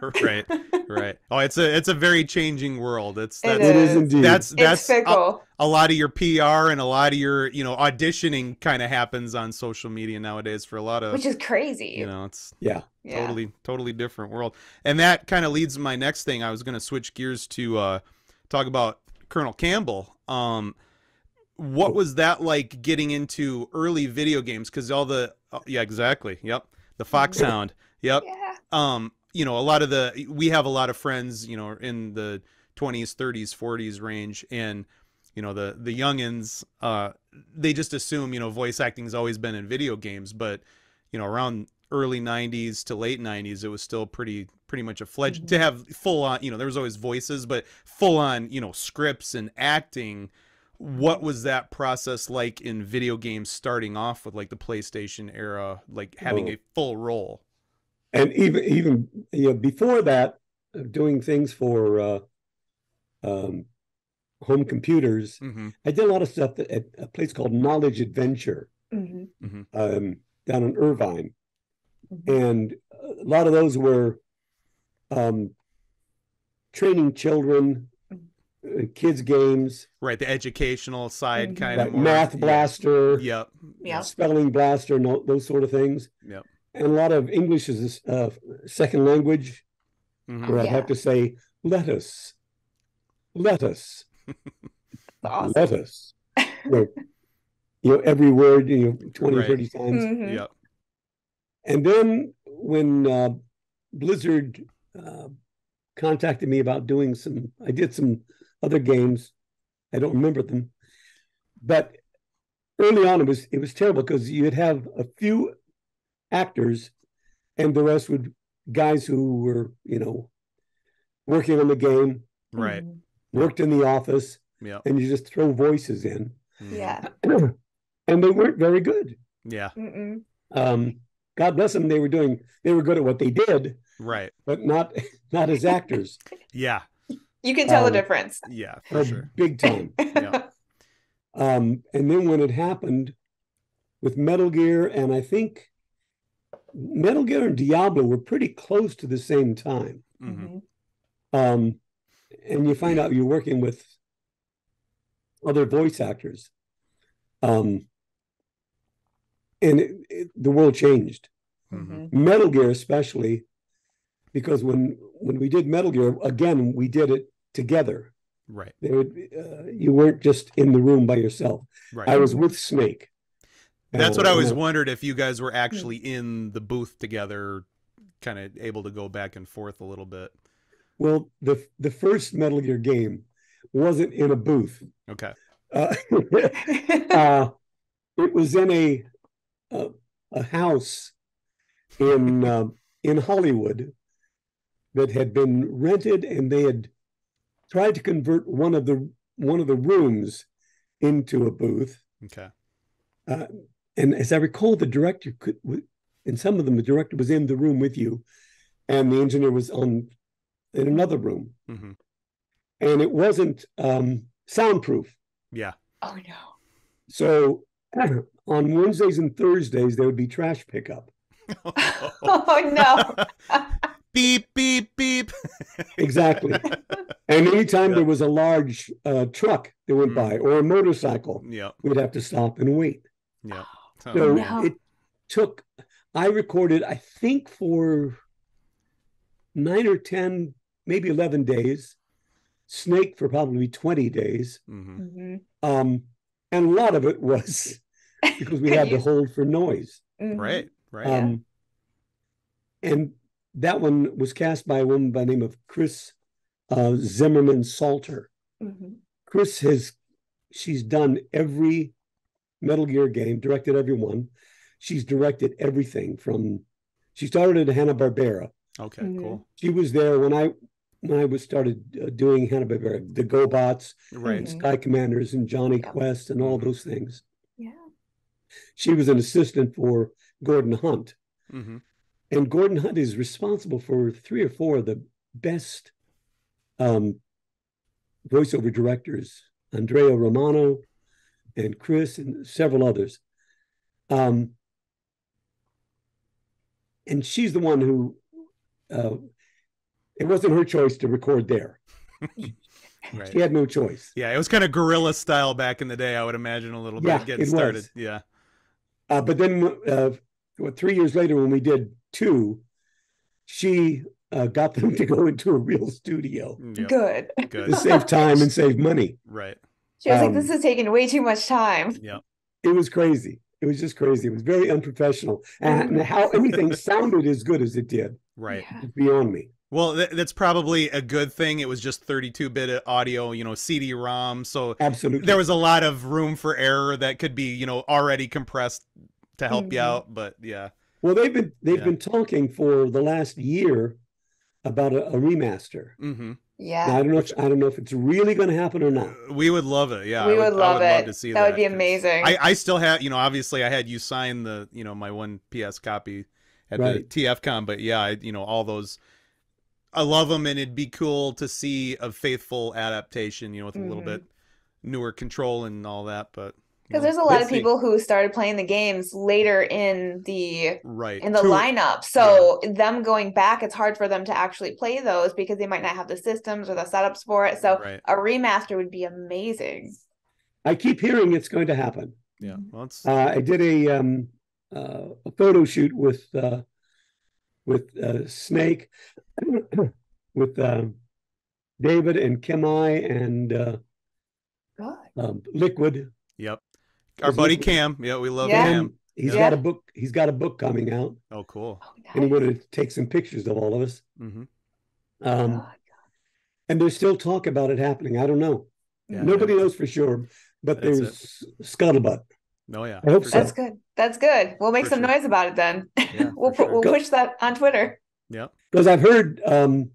right, right. Oh, it's a it's a very changing world. It's that's It is is. indeed. that's it's that's a, fickle. a lot of your PR and a lot of your you know auditioning kind of happens on social media nowadays for a lot of which is crazy. you know it's yeah. yeah. totally totally different world and that kind of leads to my next thing i was going to switch gears to uh talk about colonel campbell um what was that like getting into early video games? Because all the oh, yeah, exactly. Yep, the fox sound. Yep. Yeah. Um, you know, a lot of the we have a lot of friends, you know, in the 20s, 30s, 40s range, and you know the the youngins, uh, they just assume you know voice acting's always been in video games, but you know around early 90s to late 90s it was still pretty pretty much a fledged to Mhm. have full on you know there was always voices but full on you know scripts and acting what was that process like in video games starting off with like the PlayStation era like having Oh. a full role and even even you know before that doing things for uh um home computers hmm i did a lot of stuff at at a place called knowledge adventure Mhm. um down in irvine. And a lot of those were um training children uh, kids games right the educational side Mhm. kind of like math blaster yep Yeah. spelling blaster no, those sort of things yep and a lot of english is a uh, second language Mhm. where i Yeah. have to say lettuce lettuce Awesome. lettuce. You know, you know, every word, you know, 20, Right. 30 times. Mhm. yep And then when uh, Blizzard uh, contacted me about doing some, I did some other games. I don't remember them, but early on it was it was terrible because you'd have a few actors, and the rest would guys who were you know working on the game, right Mhm. worked in the office, yep and you just throw voices in, Mhm. Yeah. and they weren't very good. yeah Mm-mm. um, God bless them, they were doing they were good at what they did, right but not not as actors. yeah You can tell Um, the difference. yeah for sure big time. Yeah. Um, and then when it happened with Metal Gear, and I think Metal Gear and Diablo were pretty close to the same time. hmm Mhm. Um, and you find out you're working with other voice actors. Um, and it, it, the world changed. Mhm. Mhm. Metal Gear, especially, because when when we did Metal Gear again, we did it together. right They would, uh, you weren't just in the room by yourself. right I was with Snake. That's what I always and wondered if you guys were actually in the booth together, kind of able to go back and forth a little bit. Well, the the first Metal Gear game wasn't in a booth. Okay. Uh, uh, it was in a a, a house in uh, in Hollywood that had been rented, and they had tried to convert one of the one of the rooms into a booth. Okay. Uh, and as I recall, the director could, in some of them, the director was in the room with you, and the engineer was on in another room, hmm and it wasn't um, soundproof. Yeah. oh no. So on Wednesdays and Thursdays, there would be trash pickup. Oh no. beep beep beep. Exactly. And anytime there was a large uh, truck that went Mm. by or a motorcycle, Yep. we'd have to stop and wait. Yep. Oh, So no. it took, I recorded, I think for nine or 10, maybe 11 days, Snake for probably 20 days. hmm Mhm. Um, and a lot of it was because we Could had to hold for noise. Mhm. Right. Right. Yeah. Um, and that one was cast by a woman by the name of Kris uh, Zimmerman Salter. Mhm. Kris has, she's done every Metal Gear game, directed every one. She's directed everything from, she started at Hanna-Barbera. okay. Mhm. Cool. She was there when I, when I was started uh, doing Hanna-Barbera, the GoBots, Right. Mhm. Sky Commanders and Jonny Yeah. Quest and all those things. She was an assistant for Gordon Hunt. hmm and Gordon Hunt is responsible for three or four of the best um, voiceover directors, Andrea Romano and Kris and several others. Um, and she's the one who uh, it wasn't her choice to record there. Right. She had no choice. Yeah, it was kind of guerrilla style back in the day. I would imagine a little bit Yeah, getting started. was. Yeah. Uh, but then, uh, what, three years later, when we did two, she uh, got them to go into a real studio Yep. Good. to Good. save time and save money. Right. She was like, Um, "This is taking way too much time." Yeah. It was crazy. It was just crazy. It was very unprofessional. And, and how anything sounded as good as it did Right. Beyond me. Well, th- that's probably a good thing. It was just 32-bit audio, you know, CD-ROM, so Absolutely. there was a lot of room for error that could be, you know, already compressed to help you Mhm. out. But yeah, well, they've been they've Yeah. been talking for the last year about a, a remaster. hmm Now, I Yeah, don't know. If, I don't know if it's really going to happen or not. we would love it. Yeah, we I would I love it. to see that that would be amazing. I, I still have, you know, obviously I had you sign the, you know, my one PS copy at Right. the TFCon, but yeah, I, you know, all those, I love them, and it'd be cool to see a faithful adaptation, you know, with a little Mhm. bit newer control and all that. But you Because know, there's a lot let's of see. people who started playing the games later in the right in the Two- lineup. So them going back, it's hard for them to actually play those because they might not have the systems or the setups for it. So right, a remaster would be amazing. I keep hearing it's going to happen. yeah, well, Uh, I did a um, uh, a photo shoot with uh, with uh, Snake, with um David and Kemai and uh, Good. um, Liquid. yep. Our Is buddy it- Cam, yeah, we love Yeah. Cam. And he's Yeah. got a book. He's got a book coming out, Oh, cool. Oh, and he nice. wanted to take some pictures of all of us. hmm Um, God. and there's still talk about it happening. I don't know. Yeah, Nobody yeah. knows for sure, but That's it. there's scuttlebutt. No, yeah. I hope so. That's good. That's good. We'll make For some sure. noise about it then. Yeah, we'll for pu- we'll sure. push that on Twitter. Yeah. Because I've heard um,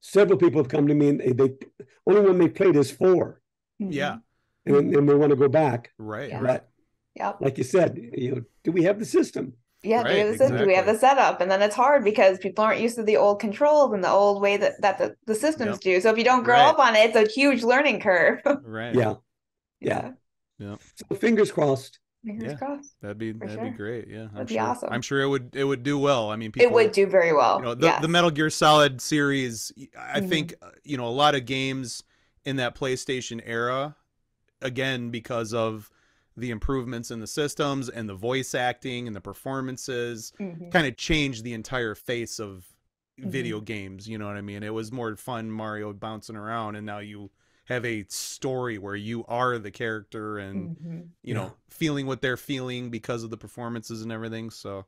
several people have come to me and they, they only one they played is four, Yeah. and, and they want to go back. Right. Yeah. Right. But Yep. like you said, you know, do we have the system? Yeah, do we have the system? Do we have the setup? And then it's hard because people aren't used to the old controls and the old way that, that the, the systems Yep. do. So if you don't grow Right. up on it, it's a huge learning curve. Right. Yeah, Yeah. Yep. so fingers crossed. Fingers Yeah. crossed. That'd be that'd sure. be great. Yeah. I'm That'd be sure. awesome. I'm sure it would it would do well. I mean, people It would do very well. you know the, yes. the metal gear solid series i Mhm. think uh, you know a lot of games in that playstation era again because of the improvements in the systems and the voice acting and the performances Mhm. kind of changed the entire face of Mm-hmm. video games you know what i mean it was more fun mario bouncing around and now you have a story where you are the character and Mhm. you know Yeah. feeling what they're feeling because of the performances and everything so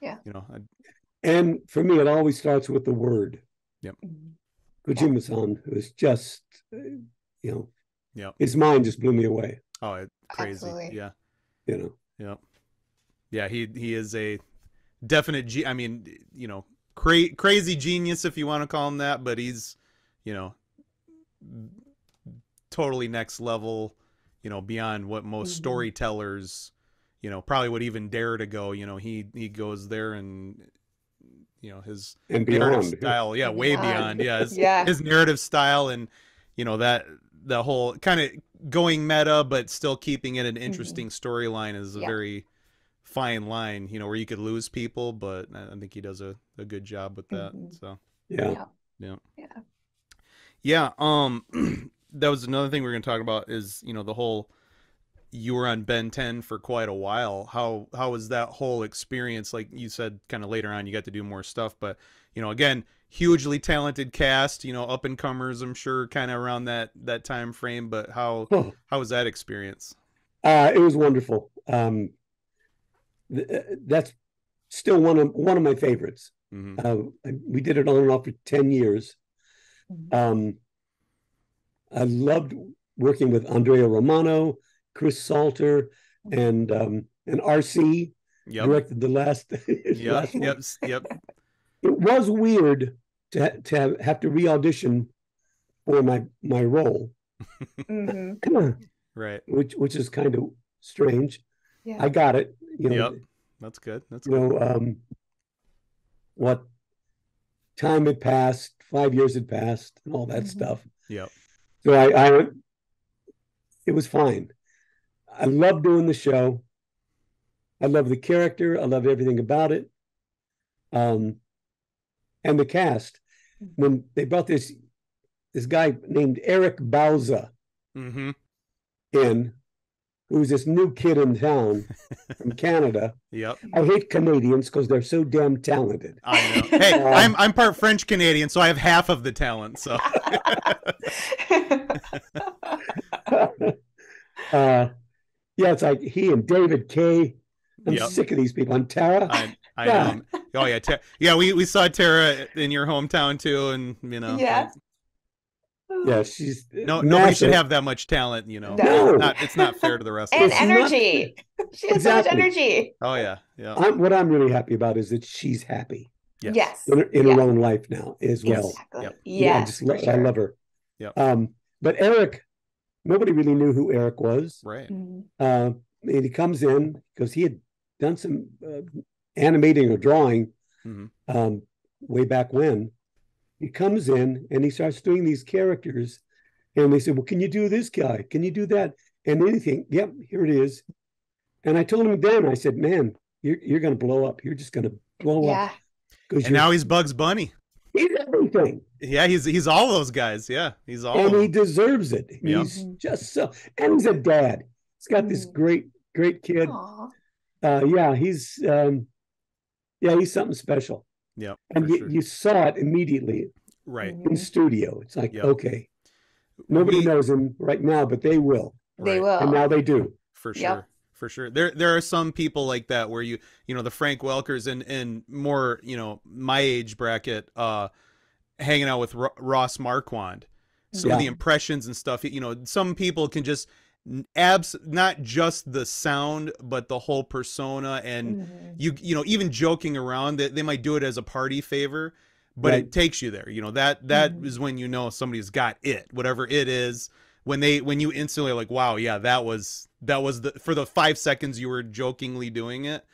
Yeah. you know I, And for me, it always starts with the word. yep Kojima-san was just, uh, you know, yeah his mind just blew me away. oh it, crazy Absolutely. yeah You know, Yep. Yeah, he he is a definite. Ge- I mean, you know, cra- crazy genius if you want to call him that, but he's, you know, totally next level. You know, beyond what most Mhm. storytellers, you know, probably would even dare to go. You know, he he goes there and, you know, his and narrative beyond. style, yeah, way Beyond. beyond. Yeah, his, Yeah. his narrative style and you know that the whole kind of going meta but still keeping it an interesting storyline is a Mm-hmm. Yeah. very fine line you know where you could lose people but i I think he does a, a good job with that Mhm. so Yeah. yeah Yeah. yeah um that was another thing we are going to talk about is you know the whole you were on ben 10 for quite a while how how was that whole experience like you said kind of later on you got to do more stuff but you know again hugely talented cast you know up and comers i'm sure kind of around that that time frame but how Oh, how was that experience uh, it was wonderful. Um, th- uh, that's still one of one of my favorites. hmm Uh, we did it on and off for 10 years. Mhm. Um, I loved working with Andrea Romano, Kris Salter, and um, and RC yep directed the last. his yep last one. yep yep It was weird to ha- to have, have to re-audition for my my role, Mhm. right which which is kind of strange. Yeah. I got it. You know, Yep. that's good that's you good know um, what time had passed, five years had passed, and all that Mhm. stuff. yep So I, I it was fine. I love doing the show. I love the character. I love everything about it. Um, and the cast. When they brought this this guy named Eric Bauza mm-hmm in, who was this new kid in town from Canada. yep I hate Canadians because they're so damn talented. i know hey Um, i'm i'm part french canadian so i have half of the talent so uh, yeah, it's like he and David Kaye. I'm Yep. sick of these people. And Tara, I, I Yeah. know. Oh yeah, Tara, yeah. We we saw Tara in your hometown too, and you know, Yeah. yeah, she's no nobody should have that much talent. You know, No. It's not it's not fair to the rest of And us. It's not- energy. She has so much energy. Oh yeah, yeah. I'm, what I'm really happy about is that she's happy Yes. Yes. in, her, in Yeah. her own life now as well. Exactly. Yep. Yeah, I Yes. just for lo- I love her. Yep. Um, but Eric, nobody really knew who Eric was. Right. Mhm. Uh, and he comes in because he had done some uh, animating or drawing Mhm. um, way back when. He comes in and he starts doing these characters, and they said, "Well, can you do this guy? Can you do that?" And anything? Yep, here it is. And I told him then, I said, "Man, you're you're going to blow up. You're just going to blow up Yeah. because And now he's Bugs Bunny. He's everything." Yeah, he's he's all those guys. Yeah, he's all. and he deserves it. Yep. He's just so, and he's a dad. He's got this Mhm. great, great kid. Aw. Uh, yeah, he's, um, yeah, he's something special. Yeah, And for you, sure. you saw it immediately right. in Mhm. studio. It's like, Yep. okay, nobody We- knows him right now, but they will, They right. and now they do. for Yep. For sure. There there are some people like that where you you know the frank welkers and and more you know my age bracket uh hanging out with Ro- ross marquand. Some of the impressions and stuff you know some people can just abs not just the sound but the whole persona. And Mhm. you you know even joking around they, they might do it as a party favor but Right. it takes you there. You know that that is Mhm. when you know somebody's got it whatever it is. When they when you instantly are like wow yeah that was that was the for the five seconds you were jokingly doing it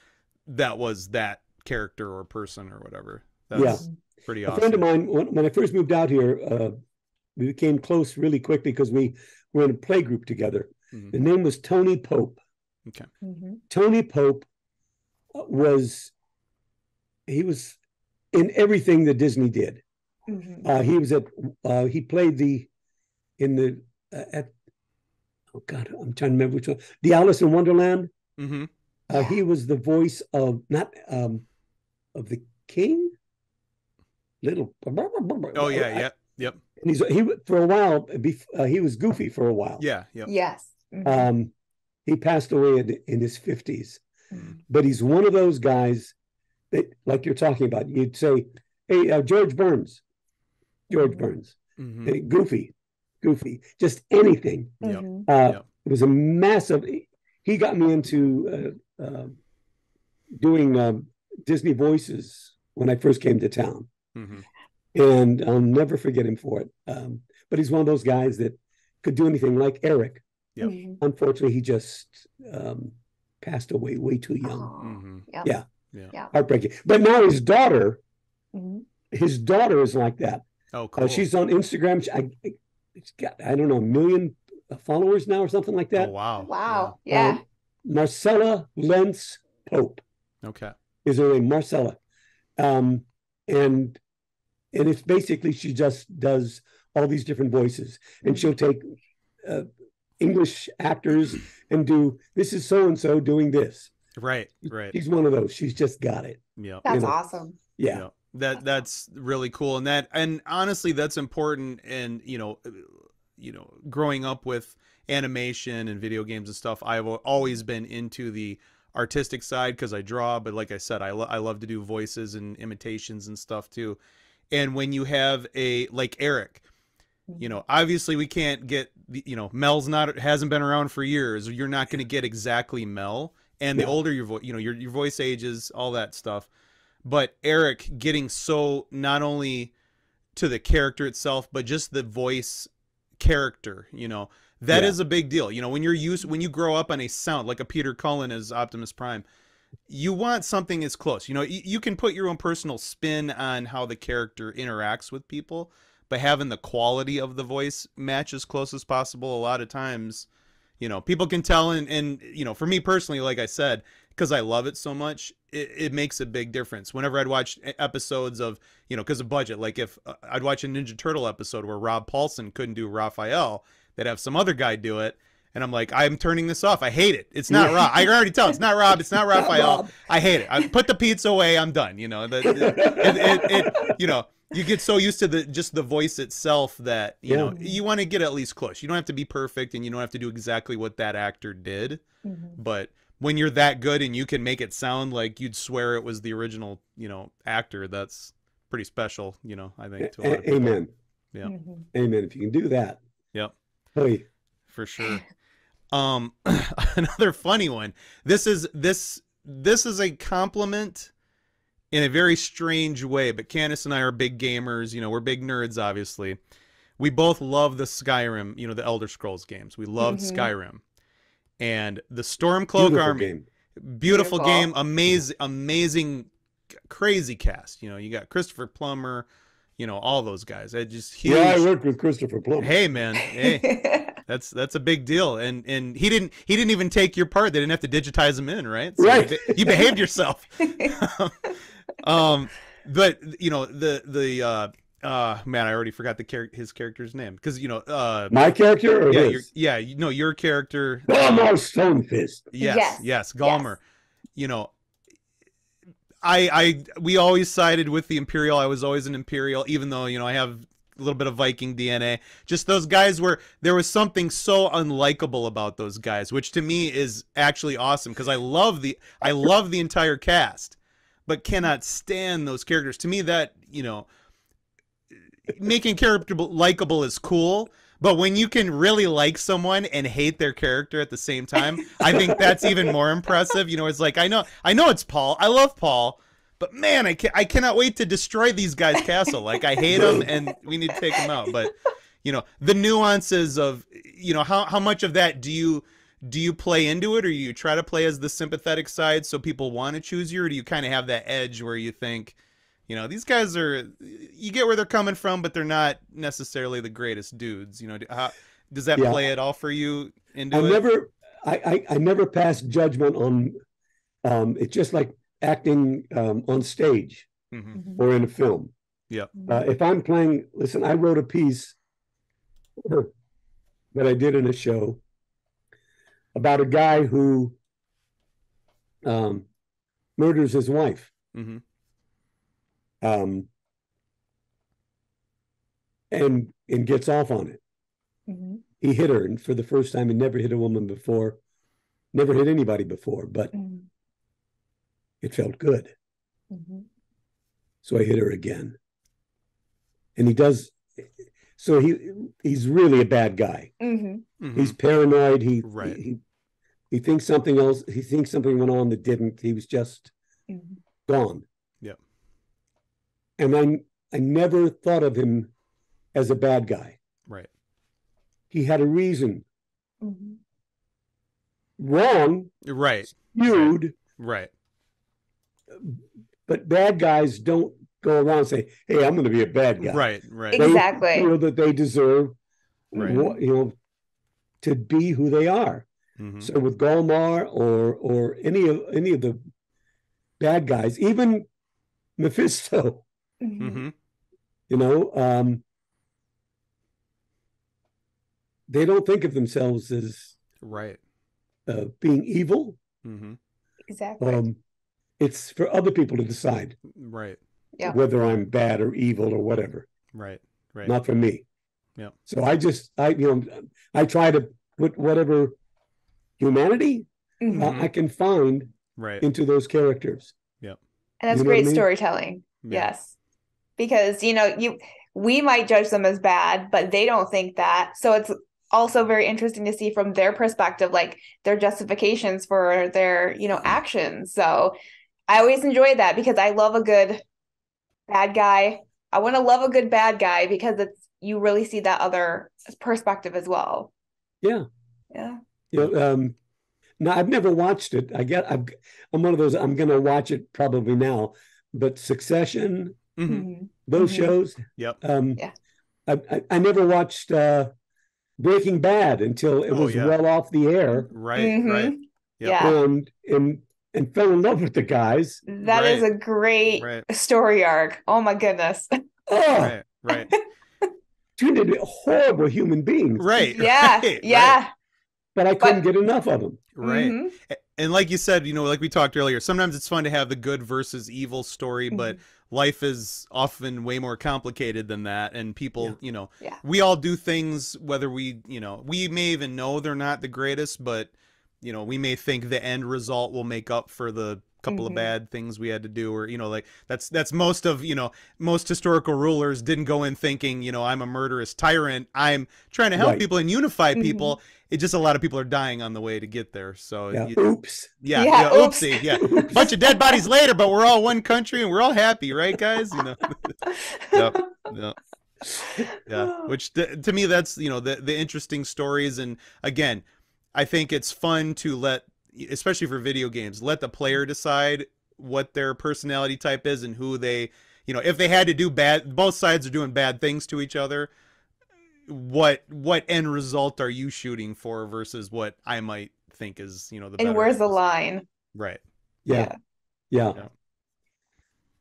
that was that character or person or whatever that's Yeah. pretty A awesome friend of mine, when, when I first moved out here, uh, we became close really quickly because we were in a play group together. Mhm. The name was Tony Pope. Mhm. Tony Pope uh, was he was in everything that Disney did. Mhm. Uh, he was at uh, he played the in the uh, at oh god I'm trying to remember which one the Alice in Wonderland. hmm Uh, he was the voice of not um of the king. Little oh yeah I- yeah yep and he's he for a while bef- uh, he was goofy for a while. yeah yep Yes. Mhm. Um, he passed away in, in his fifties. Mhm. but he's one of those guys that, like you're talking about, you'd say, "Hey, uh, George Burns, George Mhm. Burns, hmm Hey, goofy, goofy, just anything." Yep. Mhm. Uh, Yep. It was a massive. He got me into uh, uh, doing um, Disney voices when I first came to town, hmm and I'll never forget him for it. Um, but he's one of those guys that could do anything, like Eric. Yep. Mhm. Unfortunately, he just um, passed away way too young. Aw. hmm Yep. Yeah. yeah Heartbreaking. But now his daughter. Mhm. his daughter is like that. oh cool Uh, she's on Instagram. She, I, it's got I don't know a million followers now or something like that. oh that. wow Wow. Yeah. Um, Marcella Lentz Pope okay is her name, Marcella, um, and and it's basically she just does all these different voices, and she'll take uh, English actors and do this is so and so doing this. right right She's one of those. She's just got it. yeah That's know. awesome. Yeah. Yeah. That that's really cool and that and honestly that's important and you know uh, you know growing up with animation and video games and stuff I've always been into the artistic side cuz I draw but like I said I lo- I love to do voices and imitations and stuff too. And when you have a like Eric you know obviously we can't get the you know mel's not hasn't been around for years you're not going to get exactly mel and the Yeah. older your voice you know your, your voice ages all that stuff but eric getting so not only to the character itself but just the voice character you know that is Yeah. a big deal you know when you're used when you grow up on a sound like a peter cullen as optimus prime you want something as close you know you, you can put your own personal spin on how the character interacts with people but having the quality of the voice match as close as possible a lot of times you know people can tell and and you know for me personally like i said because i love it so much it, it makes a big difference whenever i'd watch episodes of you know because of budget like if uh, i'd watch a ninja turtle episode where rob paulsen couldn't do raphael they'd have some other guy do it And I'm like, I'm turning this off. I hate it. It's not Rob. I can already tell it's not Rob. It's not Raphael. I hate it. I put the pizza away. I'm done. You know, the, it, it, you know, you get so used to the just the voice itself that you know you want to get at least close. You don't have to be perfect, and you don't have to do exactly what that actor did. Mhm. But when you're that good and you can make it sound like you'd swear it was the original, you know, actor, that's pretty special. You know, I think to a lot of A- people. Amen. Yeah. Mhm. Amen. If you can do that. Yep. Boy, for sure. Um, another funny one. This is this this is a compliment in a very strange way. But Candace and I are big gamers. You know, we're big nerds. Obviously, we both love the Skyrim. You know, the Elder Scrolls games. We loved Mhm. Skyrim, and the Stormcloak beautiful Army. game. Beautiful, Beautiful. game. Amazing, amazing, crazy cast. You know, you got Christopher Plummer. You know, all those guys. I just huge. Yeah, I worked with Christopher Plummer. hey man, hey. That's that's a big deal, and and he didn't he didn't even take your part. They didn't have to digitize him in, right? So Right. You, you behaved yourself. um, but you know the the uh uh man, I already forgot the char- his character's name because you know uh My character or yeah your, his? yeah you know your character Galmar Stonefist. yes yes, Yes. Galmar, you know. I, I we always sided with the Imperial. I was always an Imperial, even though you know I have a little bit of Viking DNA. Just those guys were there was something so unlikable about those guys, which to me is actually awesome because I love the I love the entire cast, but cannot stand those characters. To me, that you know, making character likable is cool. But when you can really like someone and hate their character at the same time, I think that's even more impressive. You know, it's like I know I know it's Paul. I love Paul, but man, I can I cannot wait to destroy these guys' castle. Like I hate them, and we need to take them out. But you know, the nuances of you know how how much of that do you do you play into it, or you try to play as the sympathetic side so people want to choose you, or do you kind of have that edge where you think, you know, these guys are you get where they're coming from, but they're not necessarily the greatest dudes. You know, how, does that Yeah. play at all for you into I it? never, I, I, I never pass judgment on. Um, it's just like acting um, on stage Mhm. or in a film. Uh, if I'm playing, listen, I wrote a piece that I did in a show about a guy who um, murders his wife. Mhm. Um, and and gets off on it. Mhm. He hit her, and for the first time, he never hit a woman before, never hit anybody before, but Mhm. it felt good. Mhm. So I hit her again. And he does so he he's really a bad guy. Mhm. Mhm. He's paranoid. He Right. he he thinks something else, he thinks something went on that didn't. He was just Mhm. gone. Yep. And I I never thought of him as a bad guy. right. He had a reason. Mhm. Wrong, Right. skewed, Right. but bad guys don't go around and say, "Hey, I'm going to be a bad guy." Right. Right. They Exactly. feel that they deserve, Right. you know, to be who they are. Mhm. So with Galmar or or any of any of the bad guys, even Mephisto, Mhm. Mhm. you know, um, they don't think of themselves as Right. uh, being evil. Mhm. Exactly. Um, it's for other people to decide Right. Yeah. whether I'm bad or evil or whatever. Right. Right. Not for me. Yeah. So I just I you know I try to put whatever humanity Mhm. uh, I can find right. into those characters. Yeah. And that's You know what I great mean? storytelling. Yeah. Yes. Because, you know, you we might judge them as bad, but they don't think that. So it's also very interesting to see from their perspective, like their justifications for their, you know, actions. So I always enjoy that because I love a good bad guy. I want to love a good bad guy because it's you really see that other perspective as well. Yeah. Yeah. You know, um, no, I've never watched it. I get, I've, I'm one of those. I'm going to watch it probably now. But Succession, Mhm. Mhm. those Mhm. shows. Yep. Um, Yeah. I, I, I never watched uh, Breaking Bad until it Oh, was yeah. well off the air, Right. Mhm. Right. Yep. Yeah. and and and fell in love with the guys. That is Right. a great Right. story arc. Oh my goodness. Oh, Right. Right. turned into horrible human beings. Right. Yeah, right, yeah. but I couldn't But- get enough of them. Right. Mhm. And like you said, you know, like we talked earlier, sometimes it's fun to have the good versus evil story, but Mm-hmm. Life is often way more complicated than that. And people, Yeah. you know, Yeah. we all do things whether we, you know, we may even know they're not the greatest, but you know, we may think the end result will make up for the couple Mhm. of bad things we had to do or you know like that's that's most of you know most historical rulers didn't go in thinking you know i'm a murderous tyrant i'm trying to help Right. people and unify Mhm. people it just a lot of people are dying on the way to get there so Yeah. you- Oops. yeah, Yeah, yeah, oops. oopsie, yeah. Bunch of dead bodies later, but we're all one country and we're all happy, right, guys? You know, Yep. yeah, yeah. Which th- to me, that's you know the the interesting stories, and again, I think it's fun to let, especially for video games, let the player decide what their personality type is and who they, you know, if they had to do bad, both sides are doing bad things to each other. What what end result are you shooting for versus what I might think is you know the and better where's the line? right Yeah. Yeah. Yeah.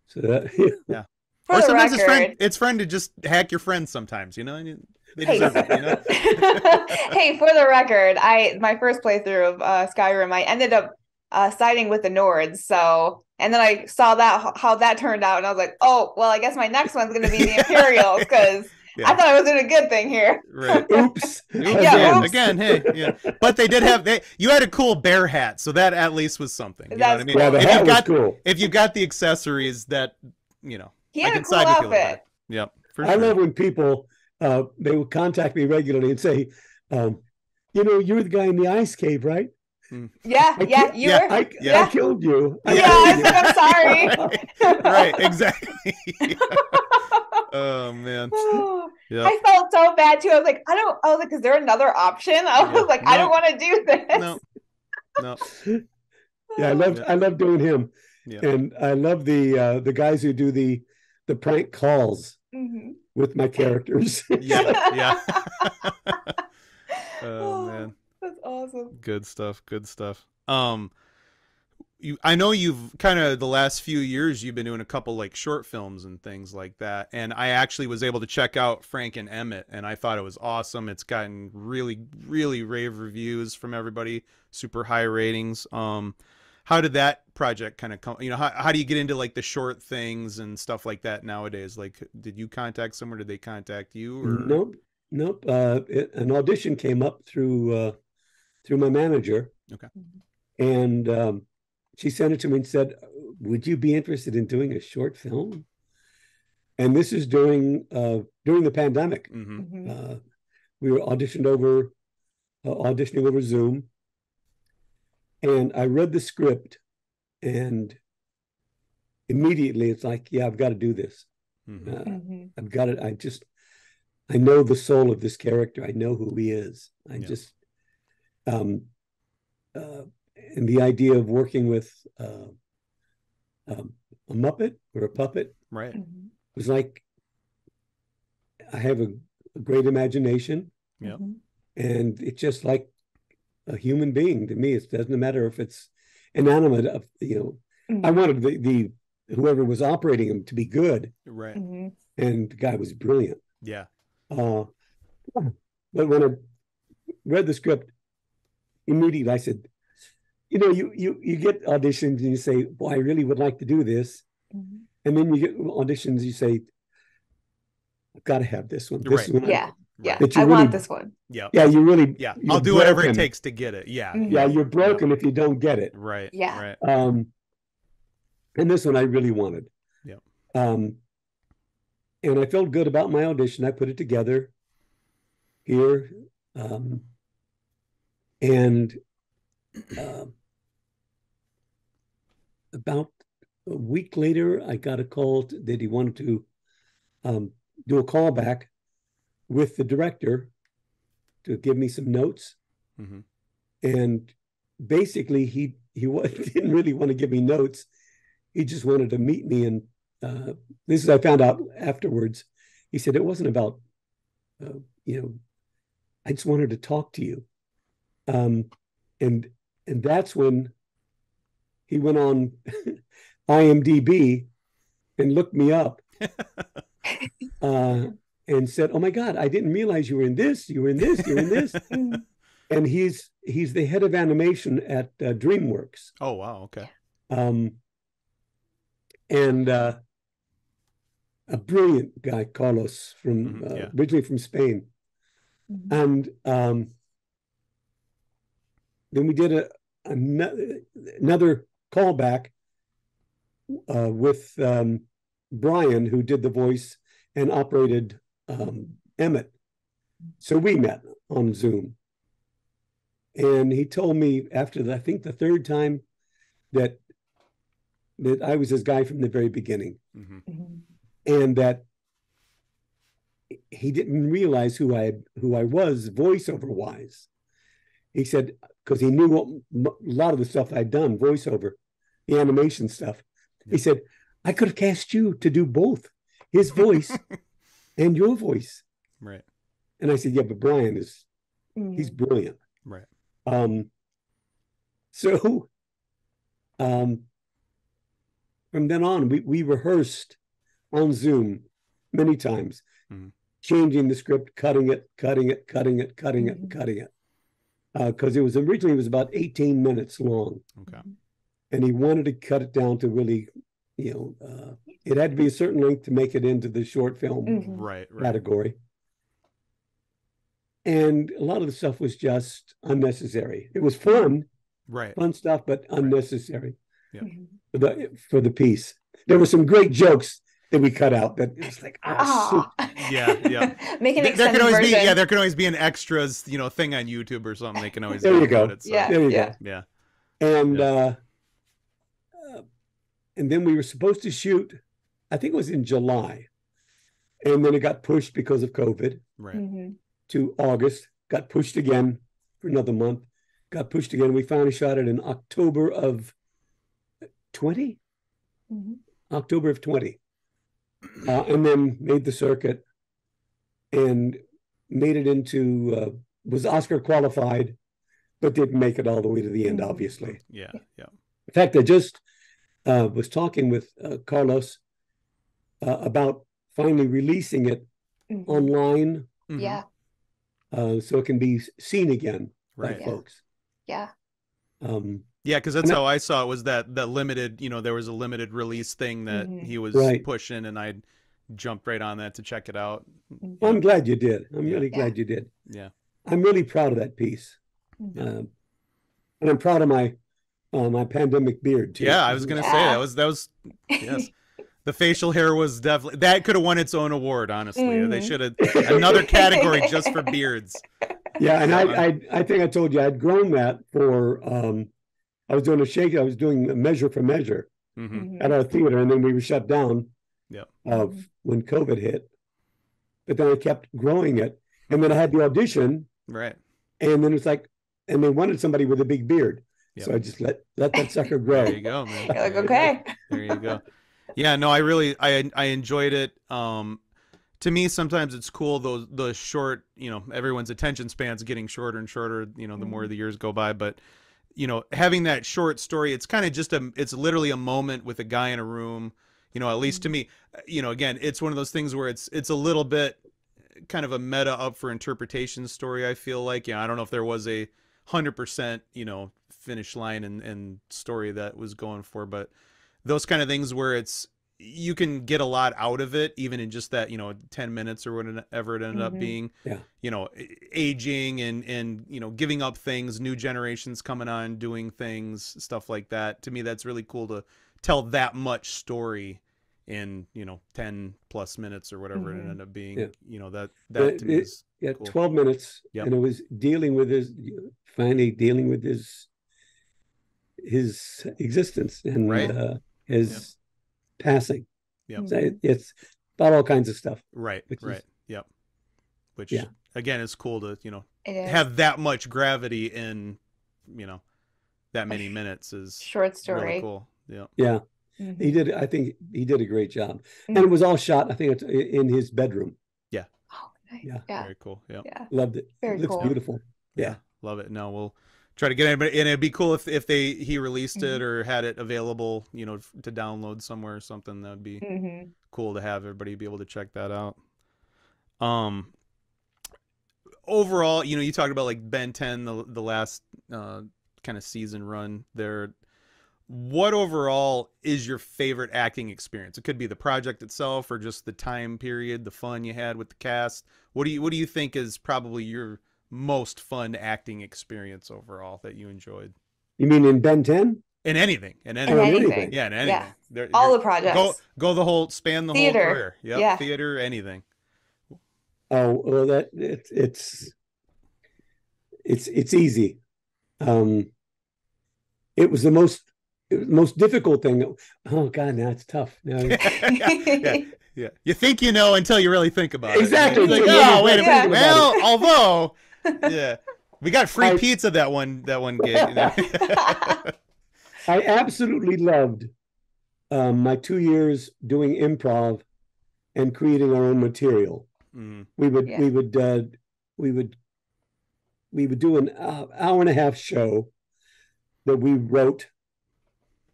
So that For or the sometimes it's fun it's fun to just hack your friends sometimes you know and you- they Hey. deserve it you know hey, for the record, I my first playthrough of uh, Skyrim, I ended up uh, siding with the Nords. So, and then I saw that how that turned out, and I was like, oh, well, I guess my next one's going to be the Imperials because I thought I was doing a good thing here. right oops. Oops, Yeah, again, oops. again, hey, yeah. But they did have they. You had a cool bear hat, so that at least was something. You know what I That's mean? Yeah, the if hat you've was got cool. if you've got the accessories, that you know, He I had a can cool side with you a little outfit. Yep, for I sure. love when people uh, they would contact me regularly and say, um, "You know, you're the guy in the ice cave, right? Yeah, I yeah, you yeah, were. I, Yeah. I killed you. I Yeah, killed I you." said, I'm sorry. right, exactly. oh man, yeah. I felt so bad too. I was like, I don't. I was like, is there another option? I was Yeah. like, I don't want to do this. No, no, Yeah, I love Yeah. I love doing him, Yeah. and I love the uh, the guys who do the the prank calls Mhm. With my characters. yeah, yeah. oh man. That's awesome. good stuff good stuff um you i know you've kind of the last few years you've been doing a couple like short films and things like that and i actually was able to check out frank and emmett and i thought it was awesome it's gotten really really rave reviews from everybody super high ratings um how did that project kind of come you know how, how do you get into like the short things and stuff like that nowadays like did you contact someone did they contact you or Nope, nope. Uh, it, an audition came up through uh, through my manager. Okay. And um, she sent it to me and said, "Would you be interested in doing a short film?" And this is during uh, during the pandemic. hmm Mhm. Uh, we were auditioned over uh, auditioning over Zoom, and I read the script, and immediately it's like, "Yeah, I've got to do this." hmm Uh, Mhm. I've got it. I just, I know the soul of this character. I know who he is. I Yeah. just, um, uh, and the idea of working with uh, um, a Muppet or a puppet right Mhm. was like, I have a, a great imagination, Yeah. Mhm. and it's just like a human being to me. It doesn't matter if it's inanimate. Of you know, I Mhm. wanted the, the whoever was operating him to be good, right Mhm. and the guy was brilliant. yeah Uh, but when I read the script, immediately I said, you know, you you you get auditions and you say, "Boy, I really would like to do this," Mhm. and then you get auditions, you say, "I've got to have this one." This Right. one, Yeah, yeah. That you I really- want this one. yeah yeah, you really, Yeah, I'll do whatever it takes to get it. Yeah, Mhm. Yeah, you're broken if you don't get it. Right. Yeah. Right. Um, and this one I really wanted. Yeah. Um, and I felt good about my audition. I put it together here. Um, and um about a week later, I got a call t- that he wanted to um, do a callback with the director to give me some notes. Hmm and basically he he didn't really want to give me notes. He just wanted to meet me and uh, this is i found out afterwards. He said it wasn't about uh, you know i just wanted to talk to you. Um, and and that's when he went on imdb and looked me up. Uh, and said oh my god i didn't realize you were in this you were in this you were in this and he's he's the head of animation at uh, DreamWorks. Oh wow. Okay. Um, and uh, a brilliant guy, Carlos, from Mhm, uh, yeah. originally from Spain. Mhm. And um, then we did a, ano- another callback uh, with um, Brian, who did the voice and operated um, Emmett. So we met on Zoom. And he told me after the, I think the third time that that I was his guy from the very beginning hmm Mhm. and that he didn't realize who I who I was voiceover wise. He said because he knew what, m- a lot of the stuff I'd done voiceover, the animation stuff. Yeah. He said I could have cast you to do both, his voice and your voice. Right. And I said, yeah, but Brian is he's Mhm. brilliant. Right. Um, so um, from then on, we, we rehearsed on Zoom many times, Mhm. changing the script, cutting it, cutting it, cutting it, cutting it, Mhm. cutting it. Because it was originally it was about 18 minutes long, Okay. and he wanted to cut it down to really, you know, uh, it had to be a certain length to make it into the short film Mhm. Right. Right. category. And a lot of the stuff was just unnecessary. It was fun, Right. fun stuff, but unnecessary Yeah. Mhm. for the for the piece. There were some great jokes that we cut out that it's like ah, Ah. Yeah, yeah. Make an There, there extended can always version. be yeah, there can always be an extras, you know, thing on YouTube or something. They can always There you go. It, so, yeah, There you yeah. Yeah. and Yeah. uh, uh, and then we were supposed to shoot. I think it was in July, and then it got pushed because of COVID Right. Mhm. to August. Got pushed again for another month. Got pushed again. We finally shot it in October of twenty. Mhm. October of 20. Uh, and then made the circuit and made it into, uh, was Oscar qualified, but didn't make it all the way to the end, Mhm. obviously. Yeah. Yeah. In fact, I just uh, was talking with uh, Carlos uh, about finally releasing it Mhm. online Mhm. Yeah, uh, so it can be seen again by Right. Yeah. folks. yeah. Um, Yeah, because that's And I- how I saw it. Was that that limited? You know, there was a limited release thing that Mhm. he was Right. pushing, and I jumped right on that to check it out. Well, I'm glad you did. I'm Yeah. really Yeah. glad you did. Yeah. I'm really proud of that piece. Mhm. Um, and I'm proud of my uh, my pandemic beard too. Yeah, I was gonna say that was that was yes. The facial hair was definitely that could have won its own award. Honestly, they Mhm. should have another category just for beards. Yeah, and I, I I think I told you I'd grown that for um I was doing a shake, I was doing a measure for measure hmm Mhm. at our theater, and then we were shut down Yeah. of Mhm. when COVID hit. But then I kept growing it. And then I had the audition, Right. and then it's like, and they wanted somebody with a big beard. So I just let let that sucker grow. There you go, man. You're like, There you go. okay. There you go. Yeah, no, I really I I enjoyed it. Um to me sometimes it's cool those the short, you know, everyone's attention spans getting shorter and shorter, you know, the more Mhm. the years go by, but you know, having that short story, it's kind of just a it's literally a moment with a guy in a room, you know, at least to me, you know, again, it's one of those things where it's it's a little bit kind of a meta up for interpretation story, I feel like. Yeah, I don't know if there was a 100%, you know, finish line and and story that was going for, but those kind of things where it's you can get a lot out of it even in just that you know 10 minutes or whatever it ended up Mhm. being Yeah. you know aging and and you know giving up things new generations coming on doing things stuff like that to me that's really cool to tell that much story in you know 10 plus minutes or whatever it Mhm. ended up being Yeah. you know that But to me it- is Yeah, Cool. 12 minutes. Yep. And it was dealing with his finally dealing with his his existence and Right. uh, his passing. Yep. So it's about all kinds of stuff. right Which is- right yep which Yeah. again is cool to you know have that much gravity in you know that many minutes is short story. really cool yeah Yeah. Mhm. He did. I think he did a great job, and Mhm. it was all shot. I think it's in his bedroom. Yeah. Oh, nice. Yeah. Yeah. very cool yeah Yeah. Loved it. Very Looks cool. beautiful. Yeah. love it no we'll try to get it but and it'd be cool if if they he released Mm-hmm. it or had it available you know to download somewhere or something that'd be Mhm. cool to have everybody be able to check that out um overall, you know, you talked about like Ben 10, the the last uh, kind of season run there. What overall is your favorite acting experience? It could be the project itself or just the time period, the fun you had with the cast. What do you what do you think is probably your most fun acting experience overall that you enjoyed? You mean in Ben 10? In anything, in In anything, Oh, anything. anything. yeah, in anything. There- All the projects. go go the whole span the Theater. whole career. Yep, Yeah. theater, anything. Oh, well, that it's it's it's it's easy. Um, it was the most it was the most difficult thing. Oh God, now it's tough. Now, yeah, yeah, yeah. You think you know until you really think about it. Exactly. like, oh, wait a think minute. Well, although, yeah, we got free I- pizza that one that one gig. You know? I absolutely loved um, my two years doing improv and creating our own material. Mm, We would Yeah. we would uh, we would we would do an uh, hour and a half show that we wrote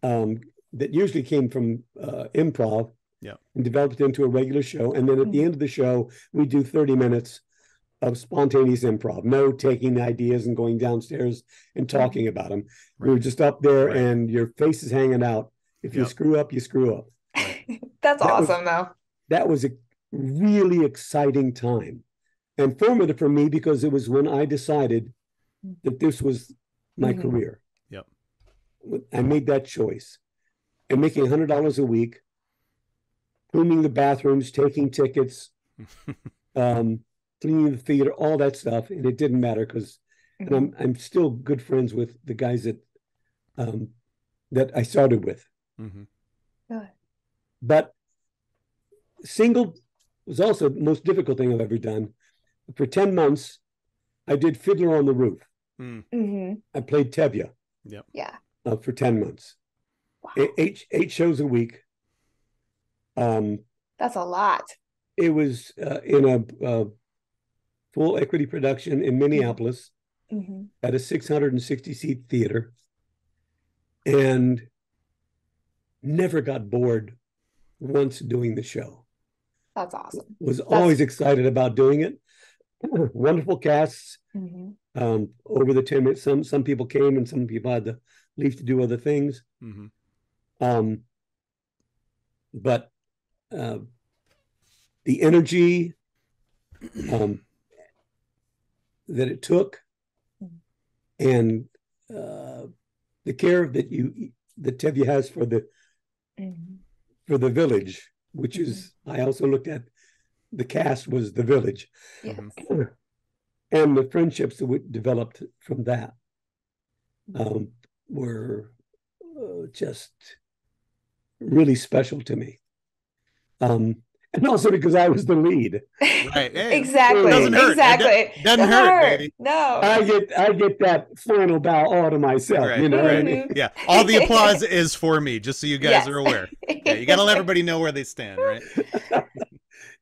um, that usually came from uh, improv Yeah. and developed into a regular show. And then at the Mhm. end of the show, we do 30 minutes of spontaneous improv, no taking ideas and going downstairs and talking about them. We were Right. just up there Right. and your face is hanging out. If you screw up, you screw up. That's That was- awesome though. That was a really exciting time and formative for me because it was when I decided that this was my Mhm. career. Yep. I made that choice. And making $100 a week, cleaning the bathrooms, taking tickets, um, cleaning the theater, all that stuff. And it didn't matter because and I'm I'm still good friends with the guys that um, that I started with. mhm. Good. But single was also the most difficult thing I've ever done. For 10 months, I did Fiddler on the Roof. Mm, hmm I played Tevye Yeah. uh, for 10 months. Wow. Eight, eight shows a week. Um, That's a lot. it was uh, in a uh, full equity production in Minneapolis hmm at a 660 seat theater and never got bored once doing the show. That's awesome. Was always excited about doing it. Wonderful casts. hmm Um, over the 10 minutes, some some people came and some people had to leave to do other things. mhm. Um, but uh, the energy um, that it took and uh, the care that you that Tevye has for the hmm for the village, which is I also looked at the cast was the village. Yes. And the friendships that we developed from that um, were uh, just really special to me. Um, and also because I was the lead. Right. Hey, exactly. doesn't hurt. It do- Exactly. doesn't hurt, baby. No. I get I get that final bow all to myself, Right, you know. right. Mhm. Yeah. All the applause is for me, just so you guys Yes. are aware. Yeah, you gotta let everybody know where they stand, right?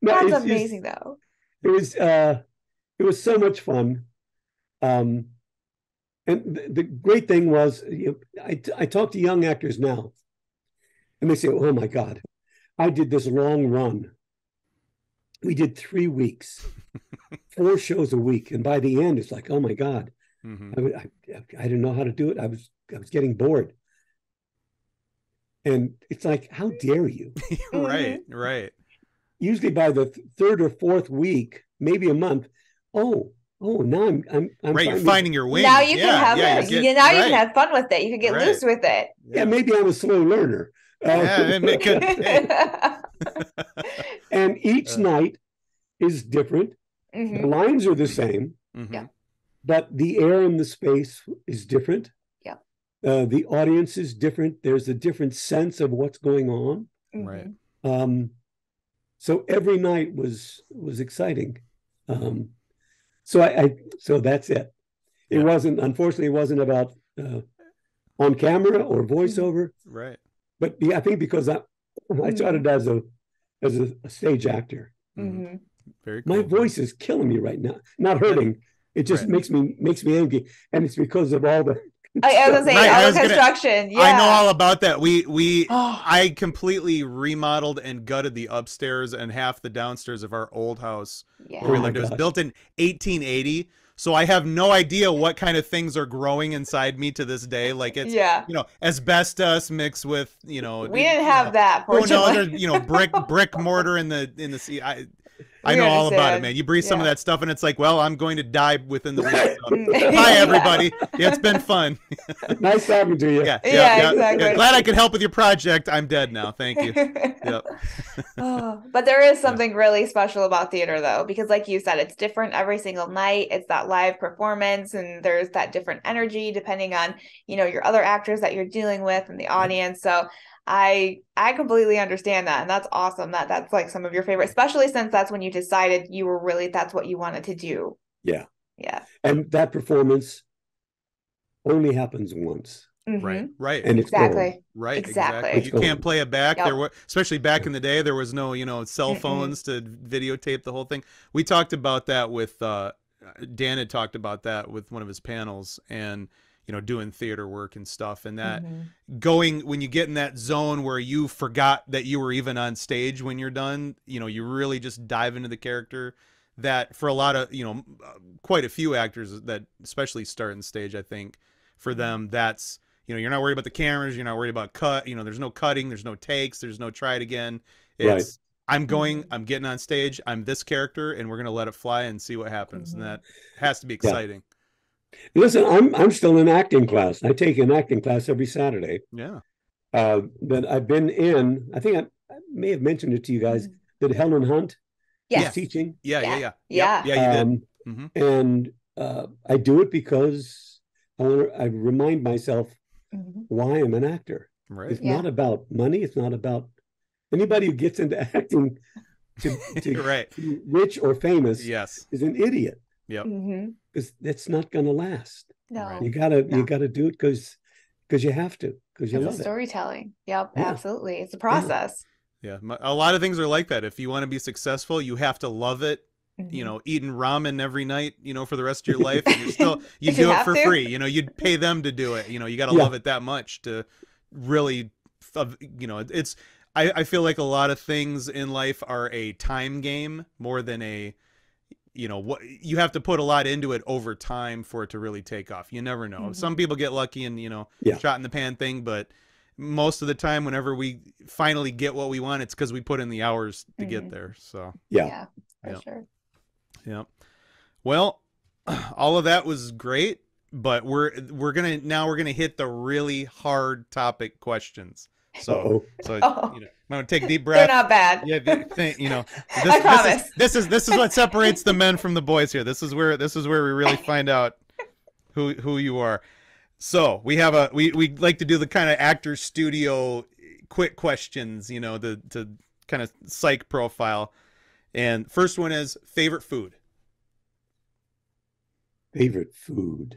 No, That's it's just- amazing though. it was uh it was so much fun um and the, the great thing was you know, I, I talk to young actors now and they say oh my god i did this long run we did three weeks four shows a week and by the end it's like oh my god hmm I, I, I didn't know how to do it i was i was getting bored and it's like how dare you right, right. usually by the third or fourth week, maybe a month. Oh, oh, now I'm I'm, I'm Right, you're finding- finding your wings. now you yeah, can have yeah, it. you You, get- now you can have fun with it. You can get Right. loose with it. Yeah, maybe I'm a slow learner. Uh, Yeah, it could- hey. and each Uh. night is different. Mhm. The lines are the same, Mhm. Yeah. but the air in the space is different. Yeah. Uh, the audience is different. There's a different sense of what's going on. Right. Mhm. Um, so every night was was exciting. Um, so I, I so that's it. It Yeah. wasn't unfortunately it wasn't about uh, on camera or voiceover, Right. but yeah, I think because I I started as a as a, a stage actor. Mhm. Mhm. Very cool. My voice is killing me right now. Not hurting. It just Right. makes me makes me angry, and it's because of all the I, I was gonna say Right, I auto was gonna- construction. Yeah. I know all about that. We we Oh, I completely remodeled and gutted the upstairs and half the downstairs of our old house yeah. where we Oh my lived. It was built in 1880, so I have no idea what kind of things are growing inside me to this day. Like it's yeah. you know asbestos mixed with you know We didn't have that. Oh no, there's you know brick brick mortar in the in the sea. I I know all about it, man. You breathe some of that stuff, and it's like, well, I'm going to die within the week. So. Yeah. everybody. Yeah, it's been fun. nice talking to you. Yeah, Yeah, yeah, yeah, exactly. yeah. Glad I could help with your project. I'm dead now. Thank you. Yep. Oh, but there is something really special about theater though because like you said it's different every single night it's that live performance and there's that different energy depending on you know your other actors that you're dealing with and the audience so i i completely understand that and that's awesome that that's like some of your favorite especially since that's when you decided you were really that's what you wanted to do Yeah. yeah And that performance only happens once. Mhm. Right, right, And it's gone. exactly right. exactly. Exactly. It's You can't play it back. Yep. There were, especially back in the day, there was no, you know, cell phones to videotape the whole thing. We talked about that with uh, Dan had talked about that with one of his panels, and you know, doing theater work and stuff, and that Mhm. going when you get in that zone where you forgot that you were even on stage when you're done you know you really just dive into the character that for a lot of you know uh, quite a few actors that especially start in stage i think for them that's you know you're not worried about the cameras you're not worried about cut you know there's no cutting there's no takes there's no try it again Right. i'm going Mhm. i'm getting on stage i'm this character and we're going to let it fly and see what happens and that has to be exciting Listen, I'm I'm still in acting class. I take an acting class every Saturday. yeah Uh, that I've been in. I think I, I may have mentioned it to you guys. That Helen Hunt is teaching. yeah yeah Yeah. yeah Yeah. Yep. yeah you did Um, hmm and uh, I do it because I want to. I remind myself Mhm. why I'm an actor. right It's Yeah. not about money. It's not about anybody who gets into acting to, to right rich or famous yes is an idiot yep Mhm. because that's not going to last. no Right. You gotta No. you gotta do it because because you have to because you It's love it. storytelling. Yep, Yeah. absolutely. It's a process. Yeah, a lot of things are like that. If you want to be successful, you have to love it. You Mhm. know, eating ramen every night, you know, for the rest of your life, and you're still you You do it for to. free. You know, you'd pay them to do it. You know, you got to Yeah. love it that much to really, you know, it's. I I feel like a lot of things in life are a time game more than a, you know, what you have to put a lot into it over time for it to really take off. You never know. Mhm. Some people get lucky and you know, Yeah. shot in the pan thing, but most of the time whenever we finally get what we want it's because we put in the hours to get Mhm. there so Yeah. for Yeah. sure. yeah well all of that was great but we're we're gonna now we're gonna hit the really hard topic questions so Uh-oh. so Oh. you know i'm gonna take a deep They're not bad. yeah the thing, you know this, I this promise. is, this is this is what separates the men from the boys here this is where this is where we really find out who who you are so we have a we we like to do the kind of actor studio quick questions you know the to kind of psych profile and first one is favorite food Favorite food.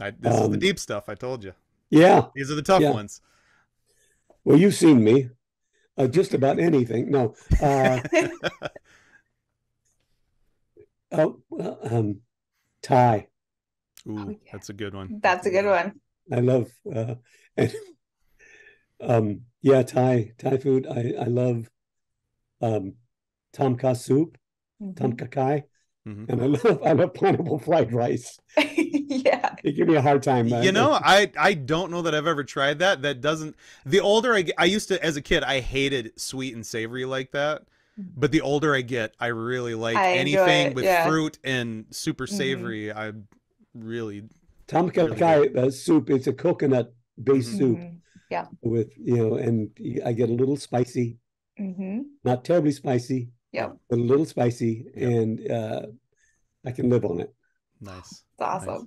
I, this is the Um, deep stuff i told you Yeah. these are the tough Yeah. ones Well, you've seen me. Uh, just about anything. No. Uh, oh, well, um, Thai. Ooh, Oh, yeah. that's a good one That's a good one. I love. Uh, and, um, yeah, Thai Thai food. I I love. Um, tom kha soup, tom Mhm. kha kai, Mhm. and I love I love pineapple fried rice. yeah. They give me a hard time. uh, You know, I I don't know that I've ever tried that. That doesn't. The older I get, I used to as a kid, I hated sweet and savory like that. But the older I get, I really like I anything with yeah. fruit and super Mhm. savory. I really tom kha really kai uh, soup. It's a coconut based Mhm. soup Mhm. with you know, and I get a little spicy. Mhm. not terribly spicy, Yep. but a little spicy, Yep. and uh, I can live on it. Nice. It's awesome. Nice.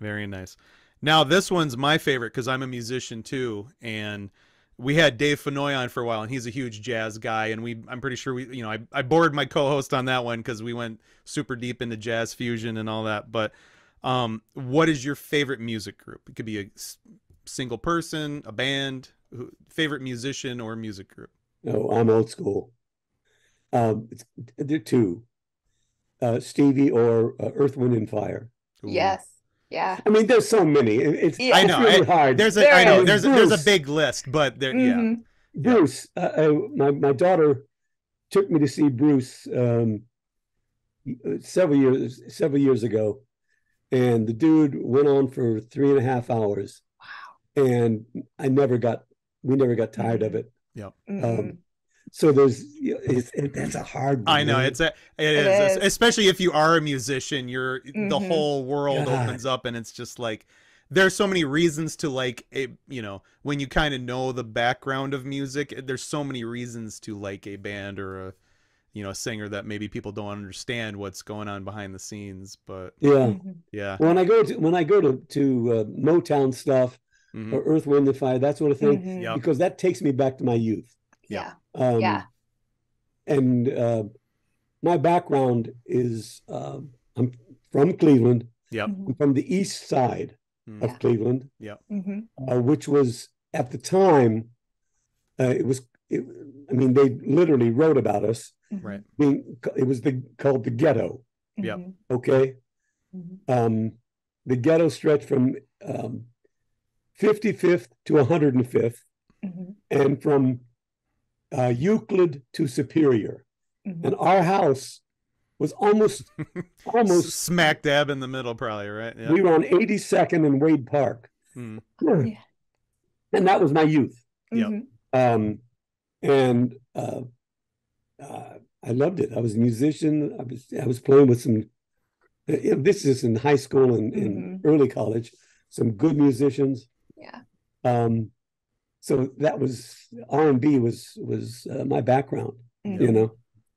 Very nice. Now this one's my favorite because I'm a musician too, and we had Dave Fennoy on for a while, and he's a huge jazz guy, and we I'm pretty sure we you know I I bored my co-host on that one because we went super deep into jazz fusion and all that. But um, what is your favorite music group? It could be a single person, a band, who, favorite musician or music group. No, I'm old school. Um, it's, there are two, uh, Stevie or uh, Earth, Wind, and Fire. Ooh, Yes. Yeah. I mean, there's so many. It's, Yeah. I it's know, really I- hard. There's a There I know is. there's a, there's a big list, but there yeah. Mhm. Bruce, uh, uh, my my daughter took me to see Bruce um, several years several years ago, and the dude went on for three and a half hours. Wow! And I never got we never got tired of it. Mhm. Um, so there's it's, it, that's a hard. One, I know man. it's a it It is, is. especially if you are a musician, you're the Mhm. whole world God. opens up and it's just like there's so many reasons to like a you know when you kind of know the background of music there's so many reasons to like a band or a you know a singer that maybe people don't understand what's going on behind the scenes but yeah. Mhm. yeah When I go to when I go to to uh, Motown stuff Mhm. or Earth, Wind, and Fire, that sort of thing, Mhm. Yep. because that takes me back to my youth. Yeah. Um, Yeah. And uh, my background is um, I'm from Cleveland. Yep. Mhm. I'm from the east side Mhm. of Cleveland, Mhm. uh, which was at the time, uh, it was, it, I mean, they literally wrote about us right being, it was the called the ghetto. Yep. Mhm. Okay. Um, the ghetto stretched from um, 55th to 105th, Mhm. and from uh, Euclid to Superior. Mhm. And our house was almost, almost, smack dab in the middle probably right yeah we were on 82nd and Wade Park. Mhm. Yeah. And that was my youth. Yep. Mhm. Um, and uh, uh, I loved it. I was a musician. I was I was playing with some. uh, you know, this is in high school and, and early college. Some good musicians. Yeah. Um, so that was R and B was was uh, my background. You Mhm. know.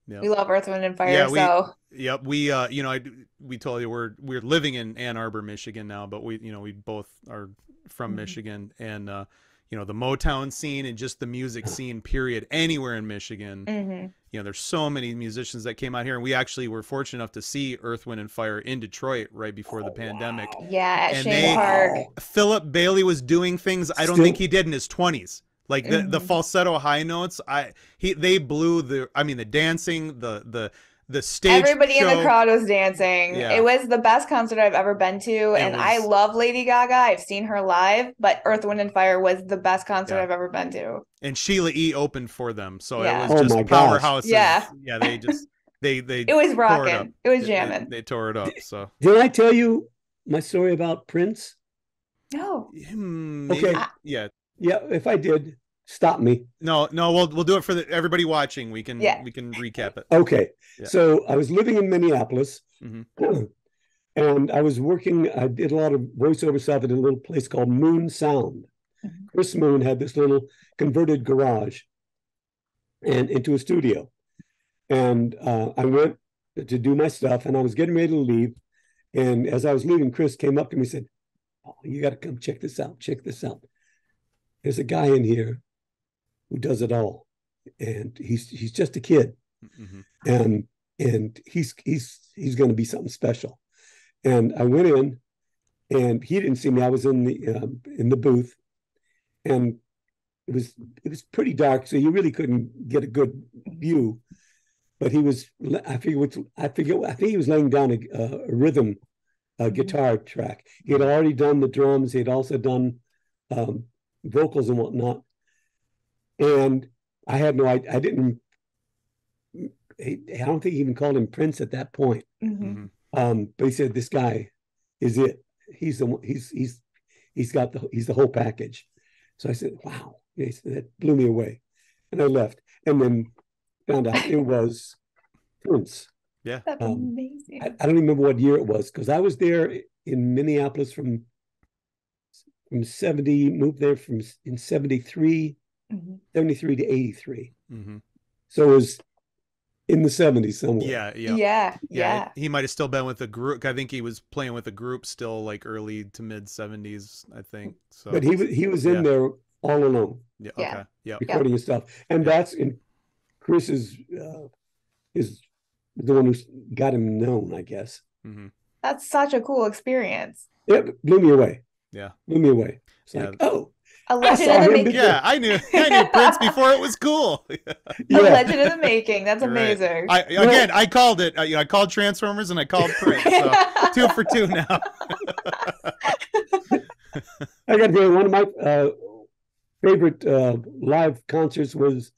yeah We love Earth, Wind, and Fire. Yeah, we- so Yep, we uh you know I we told you we're we're living in Ann Arbor, Michigan now, but we you know we both are from Mhm. Michigan and uh you know the Motown scene and just the music scene period anywhere in Michigan. Mhm. You know there's so many musicians that came out here and we actually were fortunate enough to see Earth Wind and Fire in Detroit right before the Oh, pandemic. wow. yeah, at And Chene they- Park. Philip Bailey was doing things I don't Still- think he did in his 20s. Like the, the Mhm. falsetto high notes, I he they blew the I mean the dancing, the the the stage Everybody in the crowd was dancing. Yeah. It was the best concert I've ever been to, and I love Lady Gaga. I've seen her live, but Earth, Wind, and Fire was the best concert Yeah. I've ever been to. and Sheila E opened for them. So Yeah. it was Oh just powerhouse Yeah. Yeah, they just they they It was tore it rocking. It was They- they- jamming. They, tore it up. So Did I tell you my story about Prince? No. Hmm, Okay. I- yeah. Yeah. If I did, stop me. No, no, we'll we'll do it for the, everybody watching. We can Yeah. we can recap it. Okay. Yeah. So I was living in Minneapolis Mhm. and I was working, I did a lot of voiceover stuff at a little place called Moon Sound. Mhm. Chris Moon had this little converted garage and into a studio. And uh, I went to do my stuff and I was getting ready to leave. And as I was leaving, Chris came up to me and said, Oh, you got to come check this out. Check this out. There's a guy in here who does it all. And he's he's just a kid Mhm. and and he's he's he's going to be something special. And I went in, and he didn't see me. I was in the um, in the booth, and it was it was pretty dark, so you really couldn't get a good view. But he was I figure which I figure I think he was laying down a, a rhythm a guitar track. He had already done the drums. He had also done um, vocals and whatnot. And I had no I, I didn't I don't think he even called him Prince at that point. Mhm. Mhm. Um, but he said, "This guy is it. He's the one. He's he's he's got the he's the whole package." So I said, "Wow!" He said, that blew me away, and I left. And then found out it was Prince. Yeah. That's Um, amazing. I, I don't even remember what year it was because I was there in Minneapolis from from seventy. Moved there from in 73, Mhm. 73 to eighty three. Mhm. So it was in the seventies somewhere. Yeah, Yeah. yeah. Yeah. He might have still been with a group. I think he was playing with a group still like early to mid 70s, I think. So But he was he was in Yeah. there all alone. yeah, Yeah. okay. Yeah. recording his stuff, and Yeah. that's in Chris's uh, is the one who got him known, I guess. Mhm. That's such a cool experience. It blew me away. Yeah. Blew me away. It's Yeah. like, oh, A legend saw in the making. Yeah, I knew I knew Prince before it was cool. A legend of the making. That's You're right. amazing. I again, I called it. I, I called Transformers and I called Prince. So two for two now. I got to tell you, one of my uh, favorite uh, live concerts was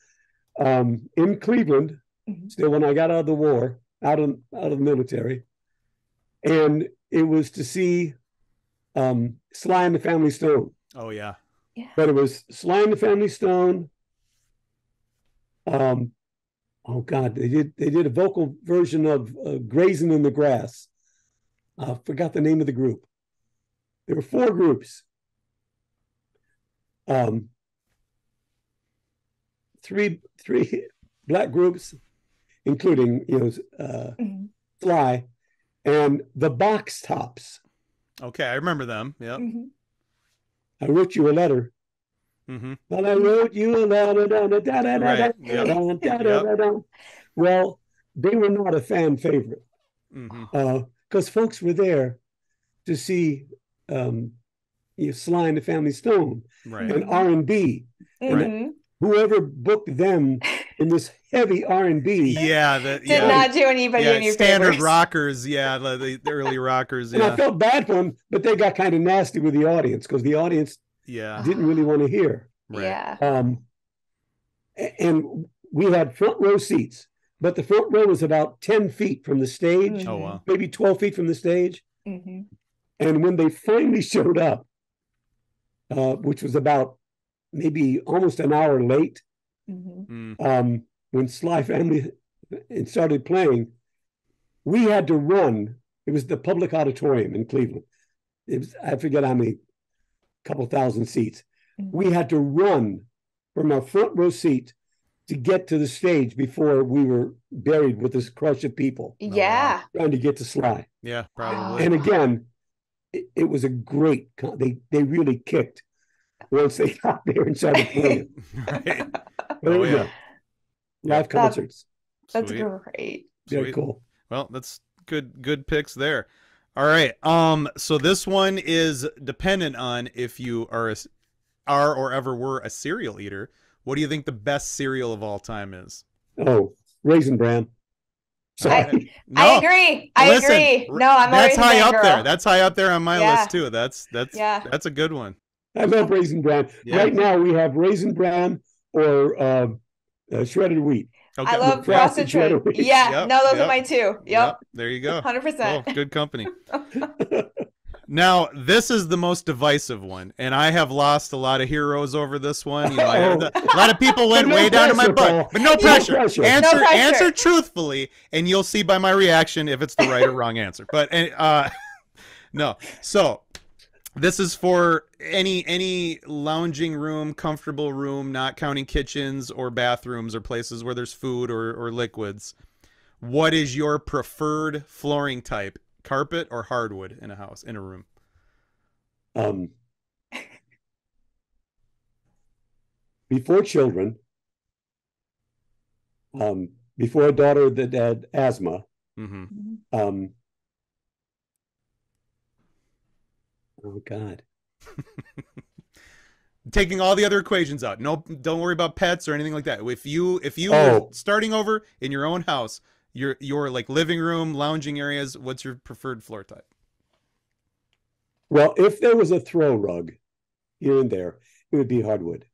um, in Cleveland. Mhm. Still, when I got out of the war, out of out of the military, and it was to see um, Sly and the Family Stone. oh yeah. But it was Sly and the Family Stone. Um, oh God, they did they did a vocal version of uh, "Grazing in the Grass." I forgot the name of the group. There were four groups. Um, three three black groups, including you know uh, Mhm. Sly, and the Box Tops. Okay, I remember them. Yep. Mhm. I wrote you a letter. hmm But I wrote you a letter. Da, da, da, da, da, Right, da, yep. da, da, da, da, da. Well, they were not a fan favorite because folks were there to see um, you know, Sly and the Family Stone Right. and R and B. Right. Mhm. Whoever booked them in this heavy R and B, Yeah. The, Did yeah. not do anybody yeah, any standard favors. rockers. Yeah, the, the the early rockers. and I felt bad for them, but they got kind of nasty with the audience because the audience yeah, didn't really want to hear. right. Yeah. Um, and we had front row seats, but the front row was about 10 feet from the stage, Oh wow. maybe 12 feet from the stage. Mhm. And when they finally showed up, uh, which was about maybe almost an hour late, Mhm. Mm. um, when Sly Family and started playing, we had to run. It was the public auditorium in Cleveland. It was, I forget how many, couple thousand seats. Mhm. We had to run from our front row seat to get to the stage before we were buried with this crush of people Yeah. trying to get to Sly. Yeah, probably. And again, it, it was a great. Con- they they really kicked once they got there and started playing. right. But it Oh, was yeah. a- Live concerts, That's Sweet. great. very Sweet. cool. Well, that's good good picks there. All right. Um so this one is dependent on if you are a, s- are or ever were a cereal eater. What do you think the best cereal of all time is? Oh, Raisin Bran. Sorry. I agree. I Listen, agree. No, I'm a That's high up girl. there. That's high up there on my Yeah. list too. That's that's Yeah. that's a good one. I love Raisin Bran. Yeah. Right now we have Raisin Bran or uh, uh, shredded wheat. Okay. I love Frosted frosted shredded. Shredded Wheat. Yeah, Yep, no, those yep. are my two. Yep, There you go. 100%. good company. Now, this is the most divisive one, and I have lost a lot of heroes over this one. You know, I, Oh. a lot of people went no way down to my butt, Paul. but no No pressure. pressure. Answer, No pressure. answer truthfully, and you'll see by my reaction if it's the right or wrong answer. But uh, no, so this is for any any lounging room, comfortable room, not counting kitchens or bathrooms or places where there's food or or liquids. What is your preferred flooring type? Carpet or hardwood in a house, in a room? um, before children, um, before a daughter that had asthma, hmm um, oh God, Taking all the other equations out. No, don't worry about pets or anything like that. If you if you Oh. starting over in your own house, your your like living room, lounging areas, what's your preferred floor type? Well, if there was a throw rug here and there, it would be hardwood.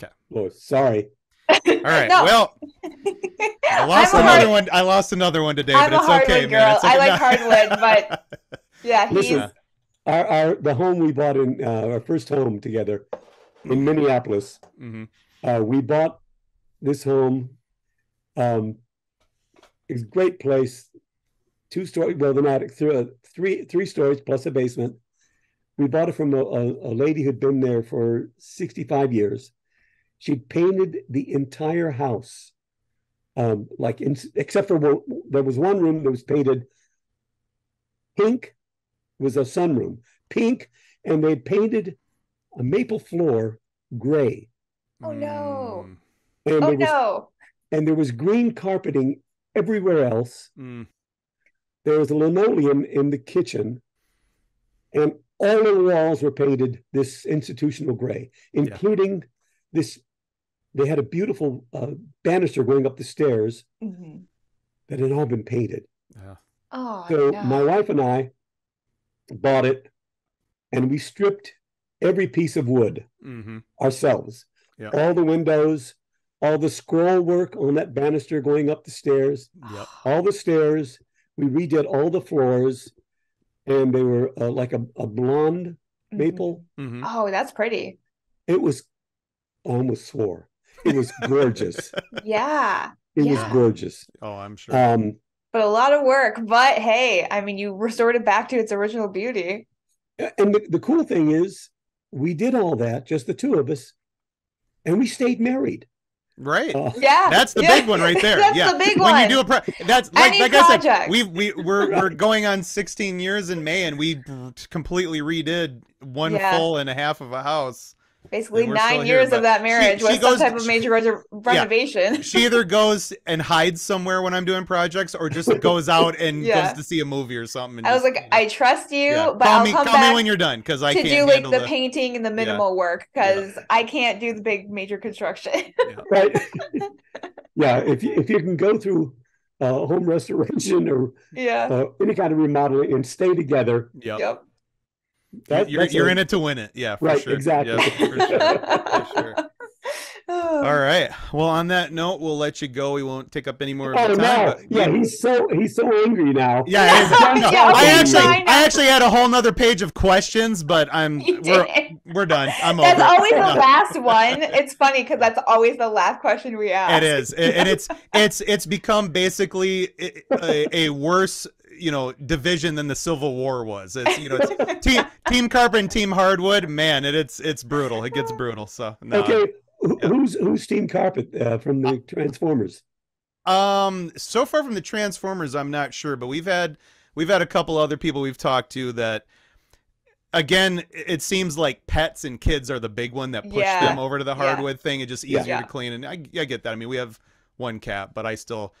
'Kay. Oh, sorry. All right. No. Well, I lost another hard- one. I lost another one today, I'm but it's okay, hardwood man. girl. It's I like hardwood, but Yeah, he's Listen, our, our the home we bought in uh, our first home together in Minneapolis. hmm Uh, we bought this home. Um, it's a great place. Two story, well, they're not three, three, three stories plus a basement. We bought it from a, a, a lady who'd been there for 65 years. She painted the entire house, um, like in, except for one, there was one room that was painted pink, was a sunroom, pink, and they painted a maple floor gray. Oh, no. And oh there was no. and there was green carpeting everywhere else. mm. There was a linoleum in the kitchen, and all the walls were painted this institutional gray, including this. They had a beautiful uh, banister going up the stairs Mhm. that had all been painted. Yeah. Oh So no. my wife and I bought it, and we stripped every piece of wood Mm-hmm. ourselves. Yeah. All the windows, all the scroll work on that banister going up the stairs, Yep. all the stairs. We redid all the floors, and they were uh, like a, a blonde Mhm. maple. Mm-hmm. Oh, that's pretty. It was almost swore. It was gorgeous. Yeah. It Yeah. was gorgeous. Oh, I'm sure. Um, But a lot of work. But hey, I mean, you restored it back to its original beauty. and the, the cool thing is, we did all that, just the two of us, and we stayed married. right. Uh, Yeah. That's the yeah. big one right there. That's yeah. the big one. when you do a pro- that's like Any like I said, project. we we we're we're going on 16 years in May, and we completely redid one Yeah. full and a half of a house. Basically, And we're still nine years of that marriage she was goes- some type of major re- renovation. She either goes and hides somewhere when I'm doing projects, or just goes out and Yeah. goes to see a movie or something. and I was just, like, I trust you, yeah. but call I'll me come call back me when you're done because I to can't do like the the painting and the minimal work because I can't do the big major construction. right? yeah, if you, if you can go through uh, home restoration or yeah. uh, any kind of remodeling and stay together, Yep. Yep. That, you're you're a- in it to win it. Yeah, for Right, sure. exactly. Yep, for sure. For sure. Oh. All right. Well, on that note, we'll let you go. We won't take up any more of Oh your no! but Yeah, he's so he's so angry now. Yeah, it is. No, Yeah, I actually, fine. I actually had a whole nother page of questions, but I'm we're we're done. I'm That's over. it. always the last one. It's funny because that's always the last question we ask. It is, and it's it's it's become basically a, a worse you know division than the Civil War was. It's you know it's team Team Carpet and Team Hardwood. Man, it, it's it's brutal. It gets brutal. So no. Okay, Yeah. who's who's Team Carpet uh, from the Transformers? Um, so far from the Transformers, I'm not sure, but we've had we've had a couple other people we've talked to that. Again, it seems like pets and kids are the big one that push Yeah. them over to the Yeah. hardwood thing. It's just easier Yeah. to clean, and I, I get that. I mean, we have one cat, but I still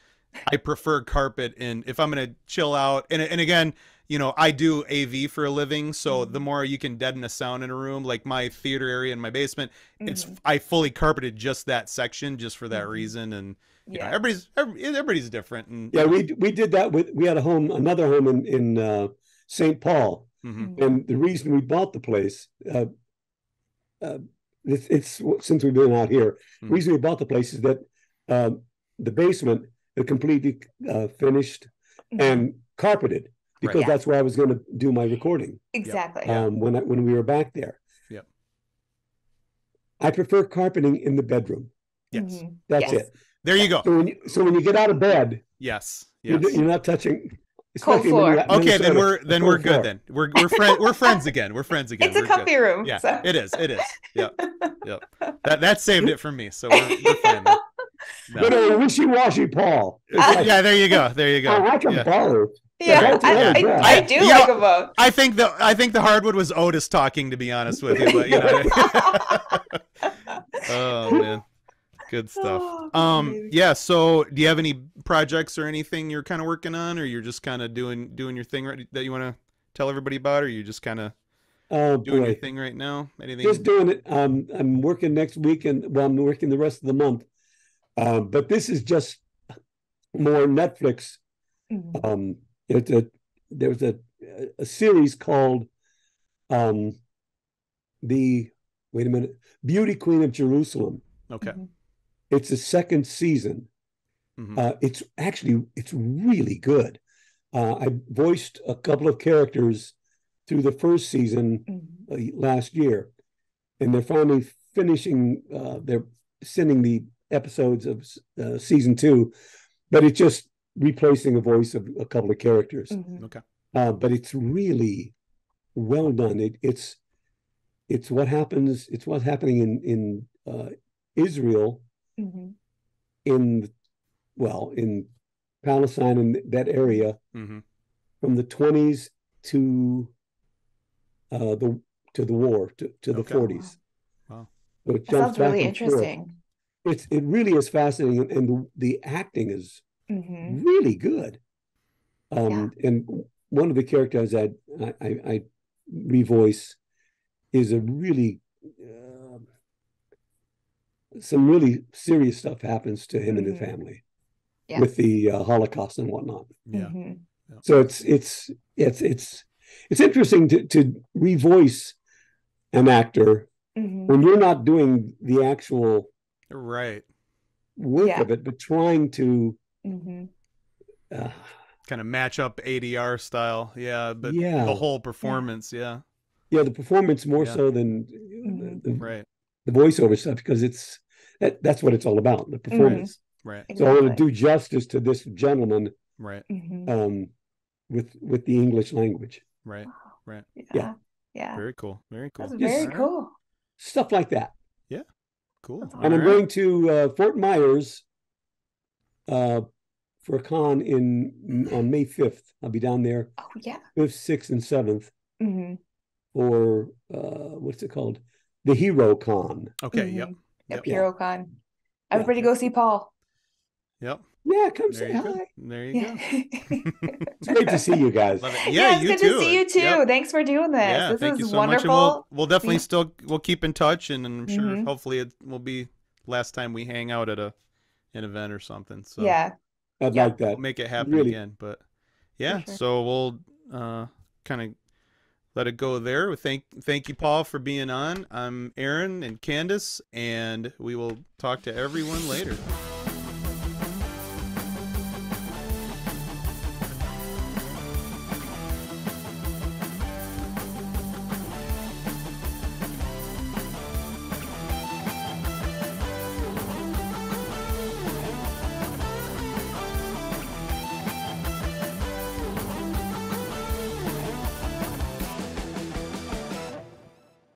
I prefer carpet. And if I'm gonna chill out, and and again, you know, I do AV for a living, so Mhm. the more you can deaden a sound in a room, like my theater area in my basement, it's Mhm. I fully carpeted just that section just for that Mhm. reason, and you know, yeah. everybody's every- everybody's different and Yeah, we we did that with we had a home, another home in in uh, St. Paul, Mhm. Mhm. and the reason we bought the place, uh, uh, it's, it's since we've been out here. The Mhm. reason we bought the place is that uh, the basement is completely uh, finished Mhm. and carpeted because Yeah. that's where I was going to do my recording exactly. Um, when I, when we were back there. Yep. I prefer carpeting in the bedroom. yes Mhm. That's Yes. it. there you go So when you, so when you get out of bed, yes you're, you're not touching. Cold floor. Minne- okay then we're then we're good floor. then we're we're friends we're friends again we're friends again It's a We're good. comfy room. yeah so. it is it is yep yep that that saved it for me so we're, we're fine then. No, No. no, wishy-washy Paul. Like, yeah there you go there you go oh, I can yeah. follow. Yeah, I, I. I do You like know- them both. I think the I think the hardwood was Otis talking to be honest with you but you know oh man good stuff Oh, um amazing. yeah so do you have any projects or anything you're kind of working on or you're just kind of doing doing your thing right that you want to tell everybody about or you just kind of Oh doing your thing right now anything just doing it. Um, I'm working next week, and well, I'm working the rest of the month. Um, but this is just more Netflix. Mhm. Um, it's a there was a a series called um, the wait a minute, Beauty Queen of Jerusalem. okay Mhm. It's the second season. Mhm. Uh, it's actually it's really good. Uh, I voiced a couple of characters through the first season Mhm. uh, last year, and they're finally finishing. Uh, they're sending the episodes of uh, season two, but it's just replacing a voice of a couple of characters. Mhm. okay Uh, but it's really well done. It, it's it's what happens. It's what's happening in in uh, Israel Mhm. in well in Palestine and that area hmm from the 20s to uh, the to the war to, to the Okay. 40s. Wow. So it That sounds really interesting. forth. Interesting. It's it really is fascinating, and, and the, the acting is Mhm. really good. Um, and one of the characters I I, I, I revoice is a really um some really serious stuff happens to him and his Mhm. family Yeah. with the uh, Holocaust and whatnot. yeah Mhm. So it's it's it's it's it's interesting to to revoice an actor Mhm. when you're not doing the actual Right. work Yeah. of it, but trying to Mhm. uh, Kind of match up ADR style. Yeah, but Yeah. the whole performance, yeah. yeah the performance more Yeah. so than Mhm. the, Right. the voiceover stuff because it's that that's what it's all about the performance. Right. So I want to do justice to this gentleman Right. Mhm. um, with with the English language, Right. Right. Yeah. Yeah. Very cool. Very cool. That's Yes. very cool. stuff like that. Cool. That's And I'm All right. going to uh, Fort Myers uh, for a con in on May 5th. I'll be down there Oh yeah. 5th, 6th, and 7th hmm for uh, what's it called? The Hero Con. Okay. Yep. Yep. Yep. Yeah. HeroCon. Everybody go see Paul. Yep. Yeah, come There say you go. hi. There you Yeah. go. It's great to see you guys. Love it. Yeah, Yeah, it's you good too. to see you too. Yep. Thanks for doing this. Yeah, this thank is you so wonderful. much. We'll we'll definitely Yeah. still we'll keep in touch, and I'm sure Mhm. hopefully it will be last time we hang out at a an event or something. So Yeah. I'd Yeah. like that. we'll make it happen Really. again. But yeah, sure. so we'll uh, kind of let it go there. Thank thank you, Paul, for being on. I'm Aaron and Candace, and we will talk to everyone later.